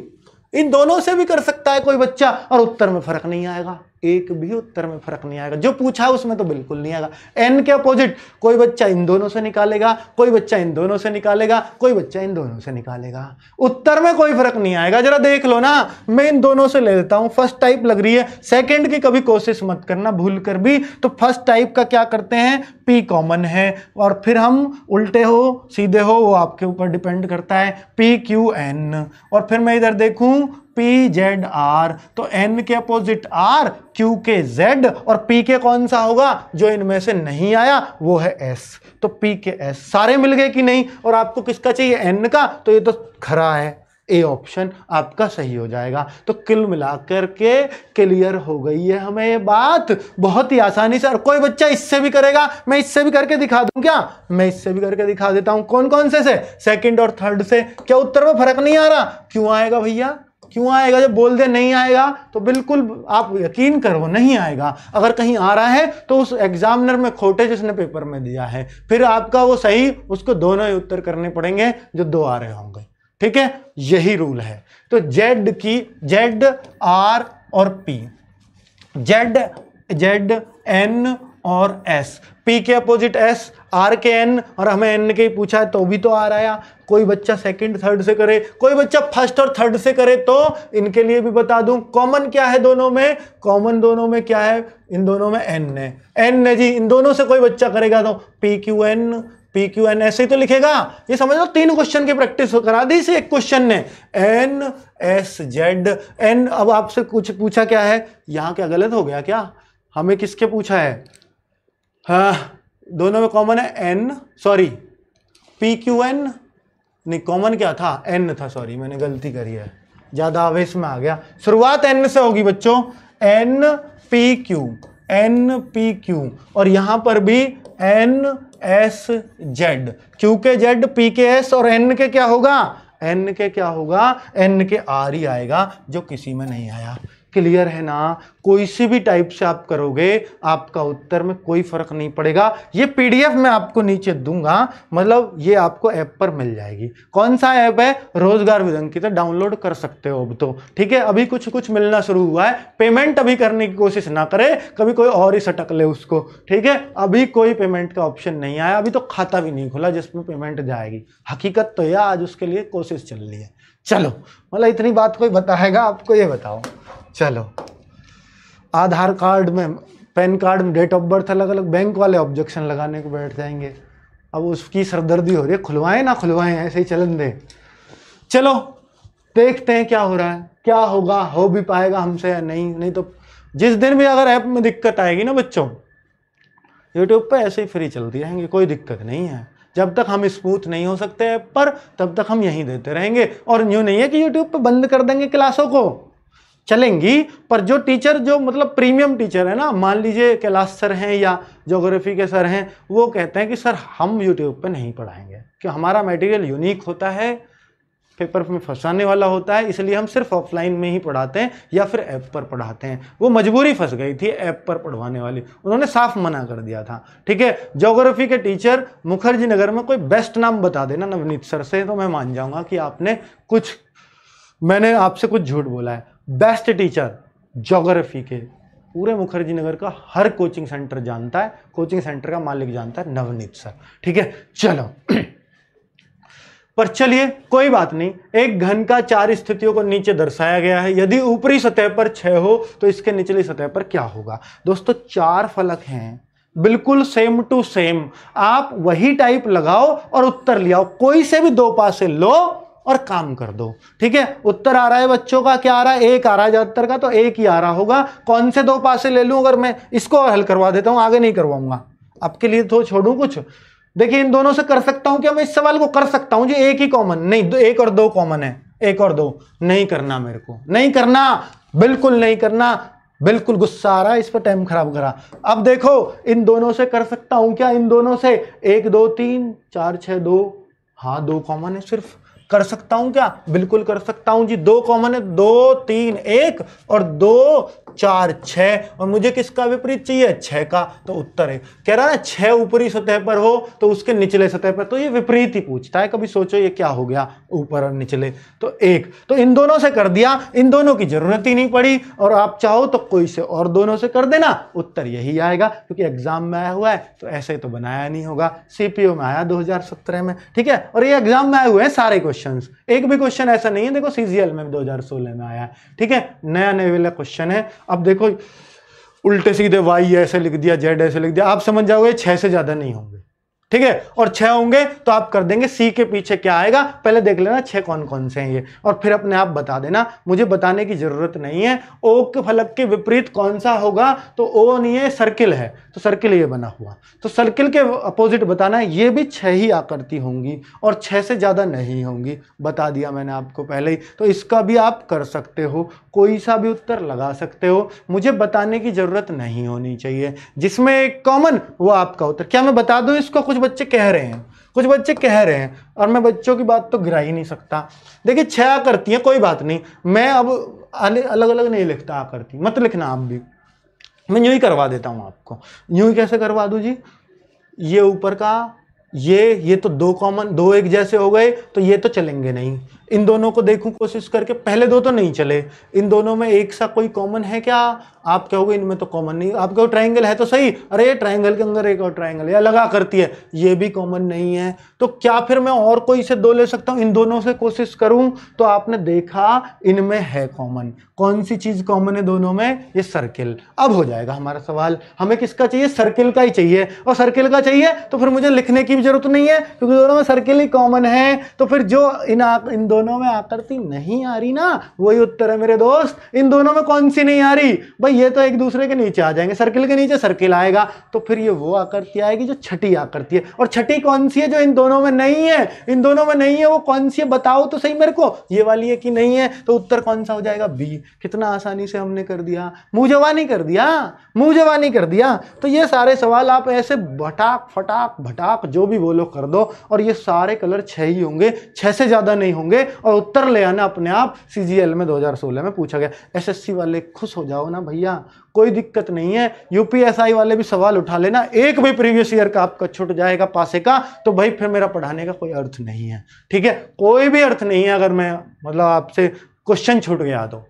इन दोनों से भी कर सकता है कोई बच्चा, और उत्तर में फ़र्क नहीं आएगा। एक भी उत्तर में फ़र्क नहीं आएगा। जो पूछा उसमें तो बिल्कुल नहीं आएगा। एन के अपोजिट कोई बच्चा इन दोनों से निकालेगा, कोई बच्चा इन दोनों से निकालेगा, कोई बच्चा इन दोनों से निकालेगा। उत्तर में कोई फ़र्क नहीं आएगा। जरा देख लो ना, मैं इन दोनों से ले लेता हूँ। फ़र्स्ट टाइप लग रही है। सेकेंड की कभी कोशिश मत करना, भूल कर भी। तो फ़र्स्ट टाइप का क्या करते हैं? पी कॉमन है। और फिर हम उल्टे हो, सीधे हो, वो आपके ऊपर डिपेंड करता है। पी क्यू एन और फिर मैं इधर देखूँ पी जेड आर तो एन के अपोजिट आर क्यू के जेड और पी के कौन सा होगा? जो इनमें से नहीं आया, वो है एस तो पी के एस सारे मिल गए कि नहीं? और आपको किसका चाहिए? एन का? तो ये तो खरा है। ए ऑप्शन आपका सही हो जाएगा। तो किल मिलाकर के क्लियर हो गई है हमें ये बात। बहुत ही आसानी से। और कोई बच्चा इससे भी करेगा। मैं इससे भी करके दिखा दूँ क्या? मैं इससे भी करके दिखा देता हूँ। कौन कौन से से? सेकंड और थर्ड से। क्या उत्तर में फ़र्क नहीं आ रहा? क्यों आएगा भैया? क्यों आएगा? जब बोल दे नहीं आएगा तो बिल्कुल आप यकीन करो, नहीं आएगा। अगर कहीं आ रहा है तो उस एग्जामिनर में खोटे जिसने पेपर में दिया है, फिर आपका वो सही, उसको दोनों ही उत्तर करने पड़ेंगे, जो दो आ रहे होंगे। ठीक है? यही रूल है। तो जेड की जेड आर और पी जेड जेड एन और एस। पी के अपोजिट एस आर के एन और हमें एन के ही पूछा है तो भी तो आ रहा है कोई बच्चा सेकंड थर्ड से करे, कोई बच्चा फ़र्स्ट और थर्ड से करे तो इनके लिए भी बता दूँ कॉमन क्या है दोनों में? कॉमन दोनों में क्या है? इन दोनों में एन है। एन है जी, इन दोनों से कोई बच्चा करेगा तो P Q N P Q N ऐसे ही तो लिखेगा। ये समझ लो, तीन क्वेश्चन की प्रैक्टिस करा दी, इसे एक क्वेश्चन ने। एन एस जेड एन अब आपसे कुछ पूछा क्या है? यहाँ क्या गलत हो गया क्या? हमें किसके पूछा है? हाँ दोनों में कॉमन है N sorry P Q N नहीं कॉमन क्या था? एन था सॉरी मैंने गलती करी है। ज़्यादा आवेश में आ गया। शुरुआत एन से होगी बच्चों। N P Q N P Q और यहाँ पर भी एन एस जेड क्यू के जेड पी के एस और एन के क्या होगा? एन के क्या होगा? एन के आर ही आएगा, जो किसी में नहीं आया। क्लियर है ना? कोई सी भी टाइप से आप करोगे, आपका उत्तर में कोई फ़र्क नहीं पड़ेगा। ये पीडीएफ मैं आपको नीचे दूँगा मतलब ये आपको ऐप पर मिल जाएगी। कौन सा ऐप है? रोज़गार विदंकित डाउनलोड कर सकते हो अब तो। ठीक है? अभी कुछ कुछ मिलना शुरू हुआ है। पेमेंट अभी करने की कोशिश ना करे, कभी कोई और ही सटक ले उसको। ठीक है? अभी कोई पेमेंट का ऑप्शन नहीं आया, अभी तो खाता भी नहीं खुला जिसमें पेमेंट जाएगी। हकीकत तो यह आज उसके लिए कोशिश चल रही है। चलो मतलब इतनी बात कोई बताएगा? आपको ये बताओ। चलो। आधार कार्ड में, पैन कार्ड में डेट ऑफ़ बर्थ अलग अलग बैंक वाले ऑब्जेक्शन लगाने को बैठ जाएँगे। अब उसकी सरदर्दी हो रही है, खुलवाएँ ना खुलवाएँ, ऐसे ही चलन दे। चलो, देखते हैं क्या हो रहा है, क्या होगा, हो भी पाएगा हमसे या नहीं नहीं तो जिस दिन भी अगर ऐप में दिक्कत आएगी ना बच्चों यूट्यूब पे ऐसे ही फ्री चलती रहेंगे, कोई दिक्कत नहीं है। जब तक हम स्मूथ नहीं हो सकते ऐप पर, तब तक हम यहीं देते रहेंगे। और यूँ नहीं है कि यूट्यूब पर बंद कर देंगे क्लासों को। चलेंगी, पर जो टीचर जो मतलब प्रीमियम टीचर है ना, मान लीजिए कैलाश सर हैं या जोग्राफी के सर हैं, वो कहते हैं कि, सर, हम यूट्यूब पे नहीं पढ़ाएँगे कि हमारा मटेरियल यूनिक होता है पेपर में फंसाने वाला होता है, इसलिए हम सिर्फ़ ऑफलाइन में ही पढ़ाते हैं या फिर ऐप पर पढ़ाते हैं। वो मजबूरी फंस गई थी ऐप पर पढ़वाने वाली। उन्होंने साफ़ मना कर दिया था। ठीक है ज्योग्राफी के टीचर मुखर्जी नगर में कोई बेस्ट नाम बता देना, नवनीत सर से तो मैं मान जाऊँगा कि आपने कुछ, मैंने आपसे कुछ झूठ बोला है। बेस्ट टीचर ज्योग्राफी के। पूरे मुखर्जी नगर का हर कोचिंग सेंटर जानता है। कोचिंग सेंटर का मालिक जानता है नवनीत सर। ठीक है? चलो। पर चलिए, कोई बात नहीं। एक घन का चार स्थितियों को नीचे दर्शाया गया है। यदि ऊपरी सतह पर छह हो तो इसके निचली सतह पर क्या होगा? दोस्तों, चार फलक हैं। बिल्कुल सेम टू सेम आप वही टाइप लगाओ और उत्तर ले आओ। कोई से भी दो पासे लो और काम कर दो। ठीक है? उत्तर आ रहा है बच्चों का, क्या आ रहा है? एक आ रहा है ज़्यादातर का तो एक ही आ रहा होगा। कौन से दो पासे ले लूँ? अगर मैं इसको हल करवा देता हूँ, आगे नहीं करवाऊँगा। आपके लिए तो छोड़ू कुछ। देखिए, इन दोनों से कर सकता हूँ क्या? मैं इस सवाल को कर सकता हूँ, जी एक ही कॉमन नहीं, दो, एक और दो कॉमन है। एक और दो। नहीं करना मेरे को। नहीं करना। बिल्कुल नहीं करना। बिल्कुल गुस्सा आ रहा है, इस पर टाइम खराब करा। अब देखो, इन दोनों से कर सकता हूँ क्या? इन दोनों से। एक, दो, तीन, चार, छह, दो। हाँ दो कॉमन है सिर्फ़। कर सकता हूँ क्या? बिल्कुल कर सकता हूँ जी। दो कॉमन है, दो, तीन, एक और दो चार, छह, और मुझे किसका विपरीत चाहिए? छह का। तो उत्तर है। कह रहा है छह ऊपरी सतह पर हो तो उसके निचले सतह पर। तो ये विपरीत ही पूछता है। कभी सोचो ये क्या हो गया? ऊपर और निचले। तो एक तो इन दोनों से कर दिया। इन दोनों की ज़रूरत ही नहीं पड़ी। और आप चाहो तो कोई से और दोनों से कर देना। उत्तर यही आएगा, क्योंकि एग्ज़ाम में आया हुआ है तो ऐसे तो बनाया नहीं होगा। सीपीओ में आया 2017 में। ठीक है? और ये एग्ज़ाम में आए हुए हैं सारे क्वेश्चन एक भी क्वेश्चन ऐसा नहीं है, देखो सीजीएल में दो हज़ार सोलह में आया है। ठीक है? नया नया क्वेश्चन है। अब देखो, उल्टे सीधे वाई ऐसे लिख दिया जेड ऐसे लिख दिया, आप समझ जाओगे, छह से ज़्यादा नहीं होंगे। ठीक है? और छह होंगे तो आप कर देंगे सी के पीछे क्या आएगा? पहले देख लेना छह कौन कौन से हैं ये। और फिर अपने आप बता देना। मुझे बताने की ज़रूरत नहीं है। ओ के फलक के विपरीत कौन सा होगा? तो ओ नहीं है सर्किल है। तो सर्किल ये बना हुआ। तो सर्किल के अपोजिट बताना ये भी छह ही आकृति होंगी और छह से ज़्यादा नहीं होंगी। बता दिया मैंने आपको पहले ही। तो इसका भी आप कर सकते हो। कोई सा भी उत्तर लगा सकते हो। मुझे बताने की ज़रूरत नहीं होनी चाहिए। जिसमें एक कॉमन वो आपका उत्तर। क्या मैं बता दूँ इसको कुछ बच्चे कह रहे हैं, कुछ बच्चे कह रहे हैं, और मैं बच्चों की बात तो गिरा ही नहीं सकता। देखिए, छह करती है, कोई बात नहीं। मैं अब अलग अलग नहीं लिखता आकृति मत लिखना आप भी। मैं यूँ ही करवा देता हूँ आपको। यूँ ही कैसे करवा दू जी? ये ऊपर का, ये ये तो दो कॉमन दो एक जैसे हो गए तो ये तो चलेंगे नहीं। इन दोनों को देखूँ, कोशिश करके, पहले दो तो नहीं चले। इन दोनों में एक सा कोई कॉमन है क्या? आप कहोगे इनमें तो कॉमन नहीं आप कहो ट्राइंगल है तो सही। अरे ट्राइंगल के अंदर एक और ट्राइंगल या लगा करती है। ये भी कॉमन नहीं है। तो क्या फिर मैं और कोई से दो ले सकता हूँ? इन दोनों से कोशिश करूँ? तो आपने देखा, इनमें है कॉमन कौन सी चीज़ कॉमन है दोनों में? ये सर्किल अब हो जाएगा हमारा सवाल। हमें किसका चाहिए? सर्किल का ही चाहिए। और सर्किल का चाहिए तो फिर मुझे लिखने की भी ज़रूरत नहीं है, क्योंकि दोनों में सर्किल ही कॉमन है। तो फिर जो इन इन दोनों में आकृति नहीं आ रही ना, वही उत्तर है मेरे दोस्त। इन दोनों में कौन सी नहीं आ रही? भाई ये तो एक दूसरे के नीचे आ जाएँगे। सर्किल के नीचे सर्किल आएगा तो फिर ये वो आकृति आएगी जो छठी आकृति है। और छठी कौन सी है जो इन दोनों में नहीं है? इन दोनों में नहीं है, वो कौन सी है बताओ तो सही मेरे को। ये वाली है कि नहीं है तो उत्तर कौन सा हो जाएगा? बी। कितना आसानी से हमने कर दिया। मुँह जवानी कर दिया। मुँह जवानी कर दिया। तो ये सारे सवाल आप ऐसे भटाक फटाक भटाक जो भी बोलो कर दो, और ये सारे कलर छह ही होंगे, छह से ज़्यादा नहीं होंगे। और उत्तर ले आना अपने आप। सीजीएल में 2016 में पूछा गया। एसएससी वाले खुश हो जाओ ना भैया कोई दिक्कत नहीं है। यूपीएसआई वाले भी सवाल उठा लेना। एक भी प्रीवियस ईयर का आपका छुट जाएगा पासे का तो भाई फिर मेरा पढ़ाने का कोई अर्थ नहीं है। ठीक है? कोई भी अर्थ नहीं है अगर मैं मतलब आपसे क्वेश्चन छूट गया तो।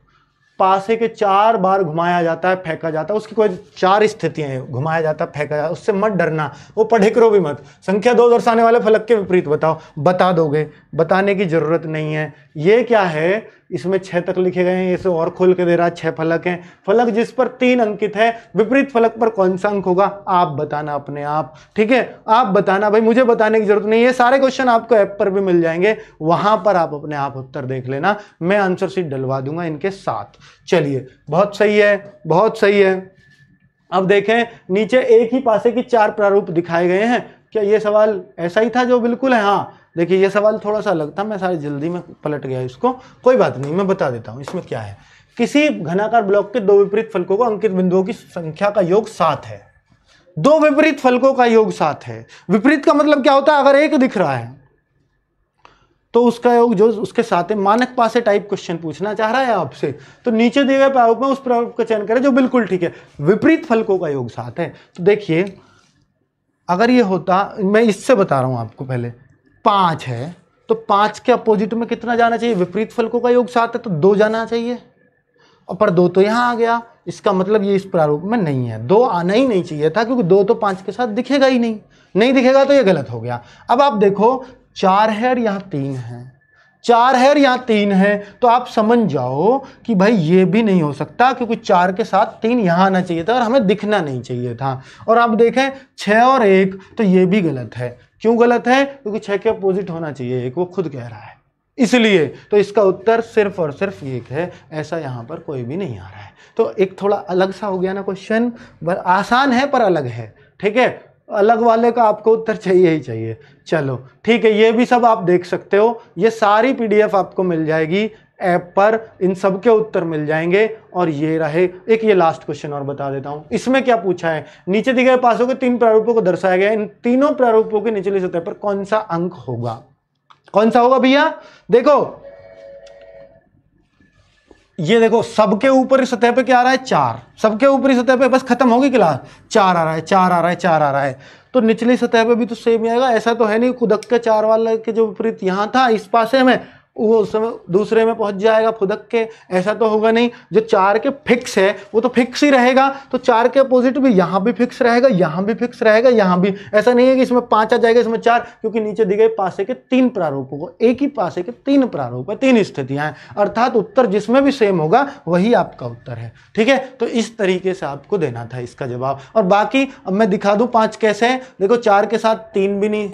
पासे के चार बार घुमाया जाता है, फेंका जाता है, उसकी कोई चार स्थितियाँ घुमाया जाता है फेंका जाता, उससे मत डरना। वो पढ़े करो भी मत। संख्या दो दर्शाने वाले फलक के विपरीत, बताओ। बता दोगे। बताने की ज़रूरत नहीं है। ये क्या है? इसमें छह तक लिखे गए हैं इसे और खोल के दे रहा है, छह फलक हैं। फलक जिस पर तीन अंकित है, विपरीत फलक पर कौन सा अंक होगा? आप बताना अपने आप, ठीक है? आप बताना, भाई, मुझे बताने की ज़रूरत नहीं है, सारे क्वेश्चन आपको ऐप पर भी मिल जाएँगे, वहाँ पर आप अपने आप उत्तर देख लेना, मैं आंसर सीट डलवा दूँगा इनके साथ। चलिए, बहुत सही है, बहुत सही है। अब देखें, नीचे एक ही पासे की चार प्रारूप दिखाए गए हैं। क्या ये सवाल ऐसा ही था जो बिल्कुल है? हाँ देखिए, ये सवाल थोड़ा सा अलग था, मैं सारी जल्दी में पलट गया इसको। कोई बात नहीं, मैं बता देता हूँ, इसमें क्या है? किसी घनाकार ब्लॉक के दो विपरीत फलकों को अंकित बिंदुओं की संख्या का योग सात है। दो विपरीत फलकों का योग सात है। विपरीत का मतलब क्या होता है? अगर एक दिख रहा है तो उसका योग जो उसके साथ है, मानक पासे टाइप क्वेश्चन पूछना चाह रहा है आपसे तो नीचे दिए गए प्रारूप में उस प्रारूप का चयन करें जो बिल्कुल ठीक है। विपरीत फलकों का योग साथ है। तो देखिए, अगर ये होता, मैं इससे बता रहा हूँ आपको पहले पाँच है तो पाँच के अपोजिट में कितना जाना चाहिए? विपरीत फलकों का योग साथ है तो दो जाना चाहिए। और पर दो तो यहाँ आ गया। इसका मतलब ये इस प्रारूप में नहीं है। दो आना ही नहीं चाहिए था, क्योंकि दो तो पाँच के साथ दिखेगा ही नहीं। नहीं दिखेगा तो ये गलत हो गया। अब आप देखो, चार है और यहाँ तीन है। चार है और यहाँ तीन है तो आप समझ जाओ कि भाई ये भी नहीं हो सकता, क्योंकि चार के साथ तीन यहाँ आना चाहिए था और हमें दिखना नहीं चाहिए था। और आप देखें छः और एक तो ये भी गलत है। क्यों गलत है? क्योंकि छः के अपोजिट होना चाहिए, एक वो खुद कह रहा है। इसलिए तो इसका उत्तर सिर्फ़ और सिर्फ़ एक है, ऐसा यहाँ पर कोई भी नहीं आ रहा है। तो एक थोड़ा अलग सा हो गया ना क्वेश्चन आसान है, पर अलग है। ठीक है? अलग वाले का आपको उत्तर चाहिए ही चाहिए। चलो, ठीक है, ये भी सब आप देख सकते हो। ये सारी पीडीएफ आपको मिल जाएगी। ऐप पर इन सब के उत्तर मिल जाएँगे और ये रहे एक ये लास्ट क्वेश्चन और बता देता हूँ। इसमें क्या पूछा है? नीचे दिए गए पासों के तीन प्रारूपों को दर्शाया गया। इन तीनों प्रारूपों के निचली सतह पर कौन सा अंक होगा? कौन सा होगा भैया? देखो, ये देखो, सबके ऊपरी सतह पे क्या आ रहा है? चार। सबके ऊपरी सतह पे बस खत्म होगी क्लास। चार आ रहा है, चार आ रहा है, चार आ रहा है। तो निचली सतह पे भी तो सेम ही आएगा, ऐसा तो है नहीं। कुदक के चार वाले के जो विपरीत यहाँ था, इस पासे में वो उस समय, दूसरे में पहुँच जाएगा फुदक के, ऐसा तो होगा नहीं। जो चार के फिक्स है, वो तो फिक्स ही रहेगा। तो चार के अपोजिट भी यहाँ भी फिक्स रहेगा, यहाँ भी फिक्स रहेगा, यहाँ भी। ऐसा नहीं है कि इसमें पाँच आ जाएगा, इसमें चार, क्योंकि नीचे दी गए पासे के तीन प्रारूपों को, एक ही पासे के तीन प्रारूप है, तीन स्थितियाँ हैं। अर्थात उत्तर जिसमें भी सेम होगा, वही आपका उत्तर है। ठीक है? तो इस तरीके से आपको देना था इसका जवाब। और बाकी, अब मैं दिखा दूँ पाँच कैसे हैं। देखो, चार के साथ तीन भी नहीं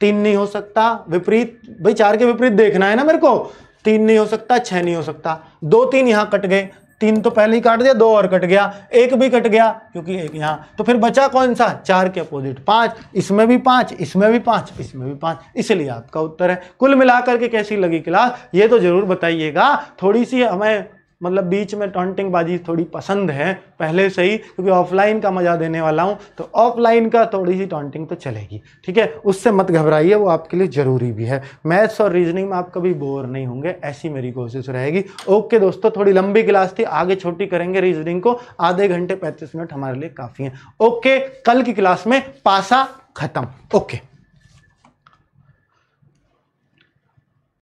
तीन नहीं हो सकता, विपरीत, भाई चार के विपरीत देखना है ना मेरे को। तीन नहीं हो सकता, छह नहीं हो सकता। दो तीन यहाँ कट गए। तीन तो पहले ही काट दिया, दो और कट गया, एक भी कट गया, क्योंकि एक यहाँ। तो फिर बचा कौन सा? चार के अपोजिट पाँच, इसमें भी पाँच, इसमें भी पाँच, इसमें भी पाँच। इसलिए आपका उत्तर है। कुल मिलाकर के कैसी लगी क्लास? ये तो ज़रूर बताइएगा। थोड़ी सी हमें मतलब बीच में टॉन्टिंग बाजी थोड़ी पसंद है, पहले से ही, क्योंकि ऑफलाइन का मज़ा देने वाला हूँ तो ऑफलाइन का थोड़ी सी टॉन्टिंग तो चलेगी, ठीक है? उससे मत घबराइए, वो आपके लिए ज़रूरी भी है। मैथ्स और रीजनिंग में आप कभी बोर नहीं होंगे, ऐसी मेरी कोशिश रहेगी। ओके दोस्तों, थोड़ी लंबी क्लास थी, आगे छोटी करेंगे रीजनिंग को, आधे घंटे पैंतीस मिनट हमारे लिए काफ़ी है। ओके, कल की क्लास में पासा खत्म। ओके।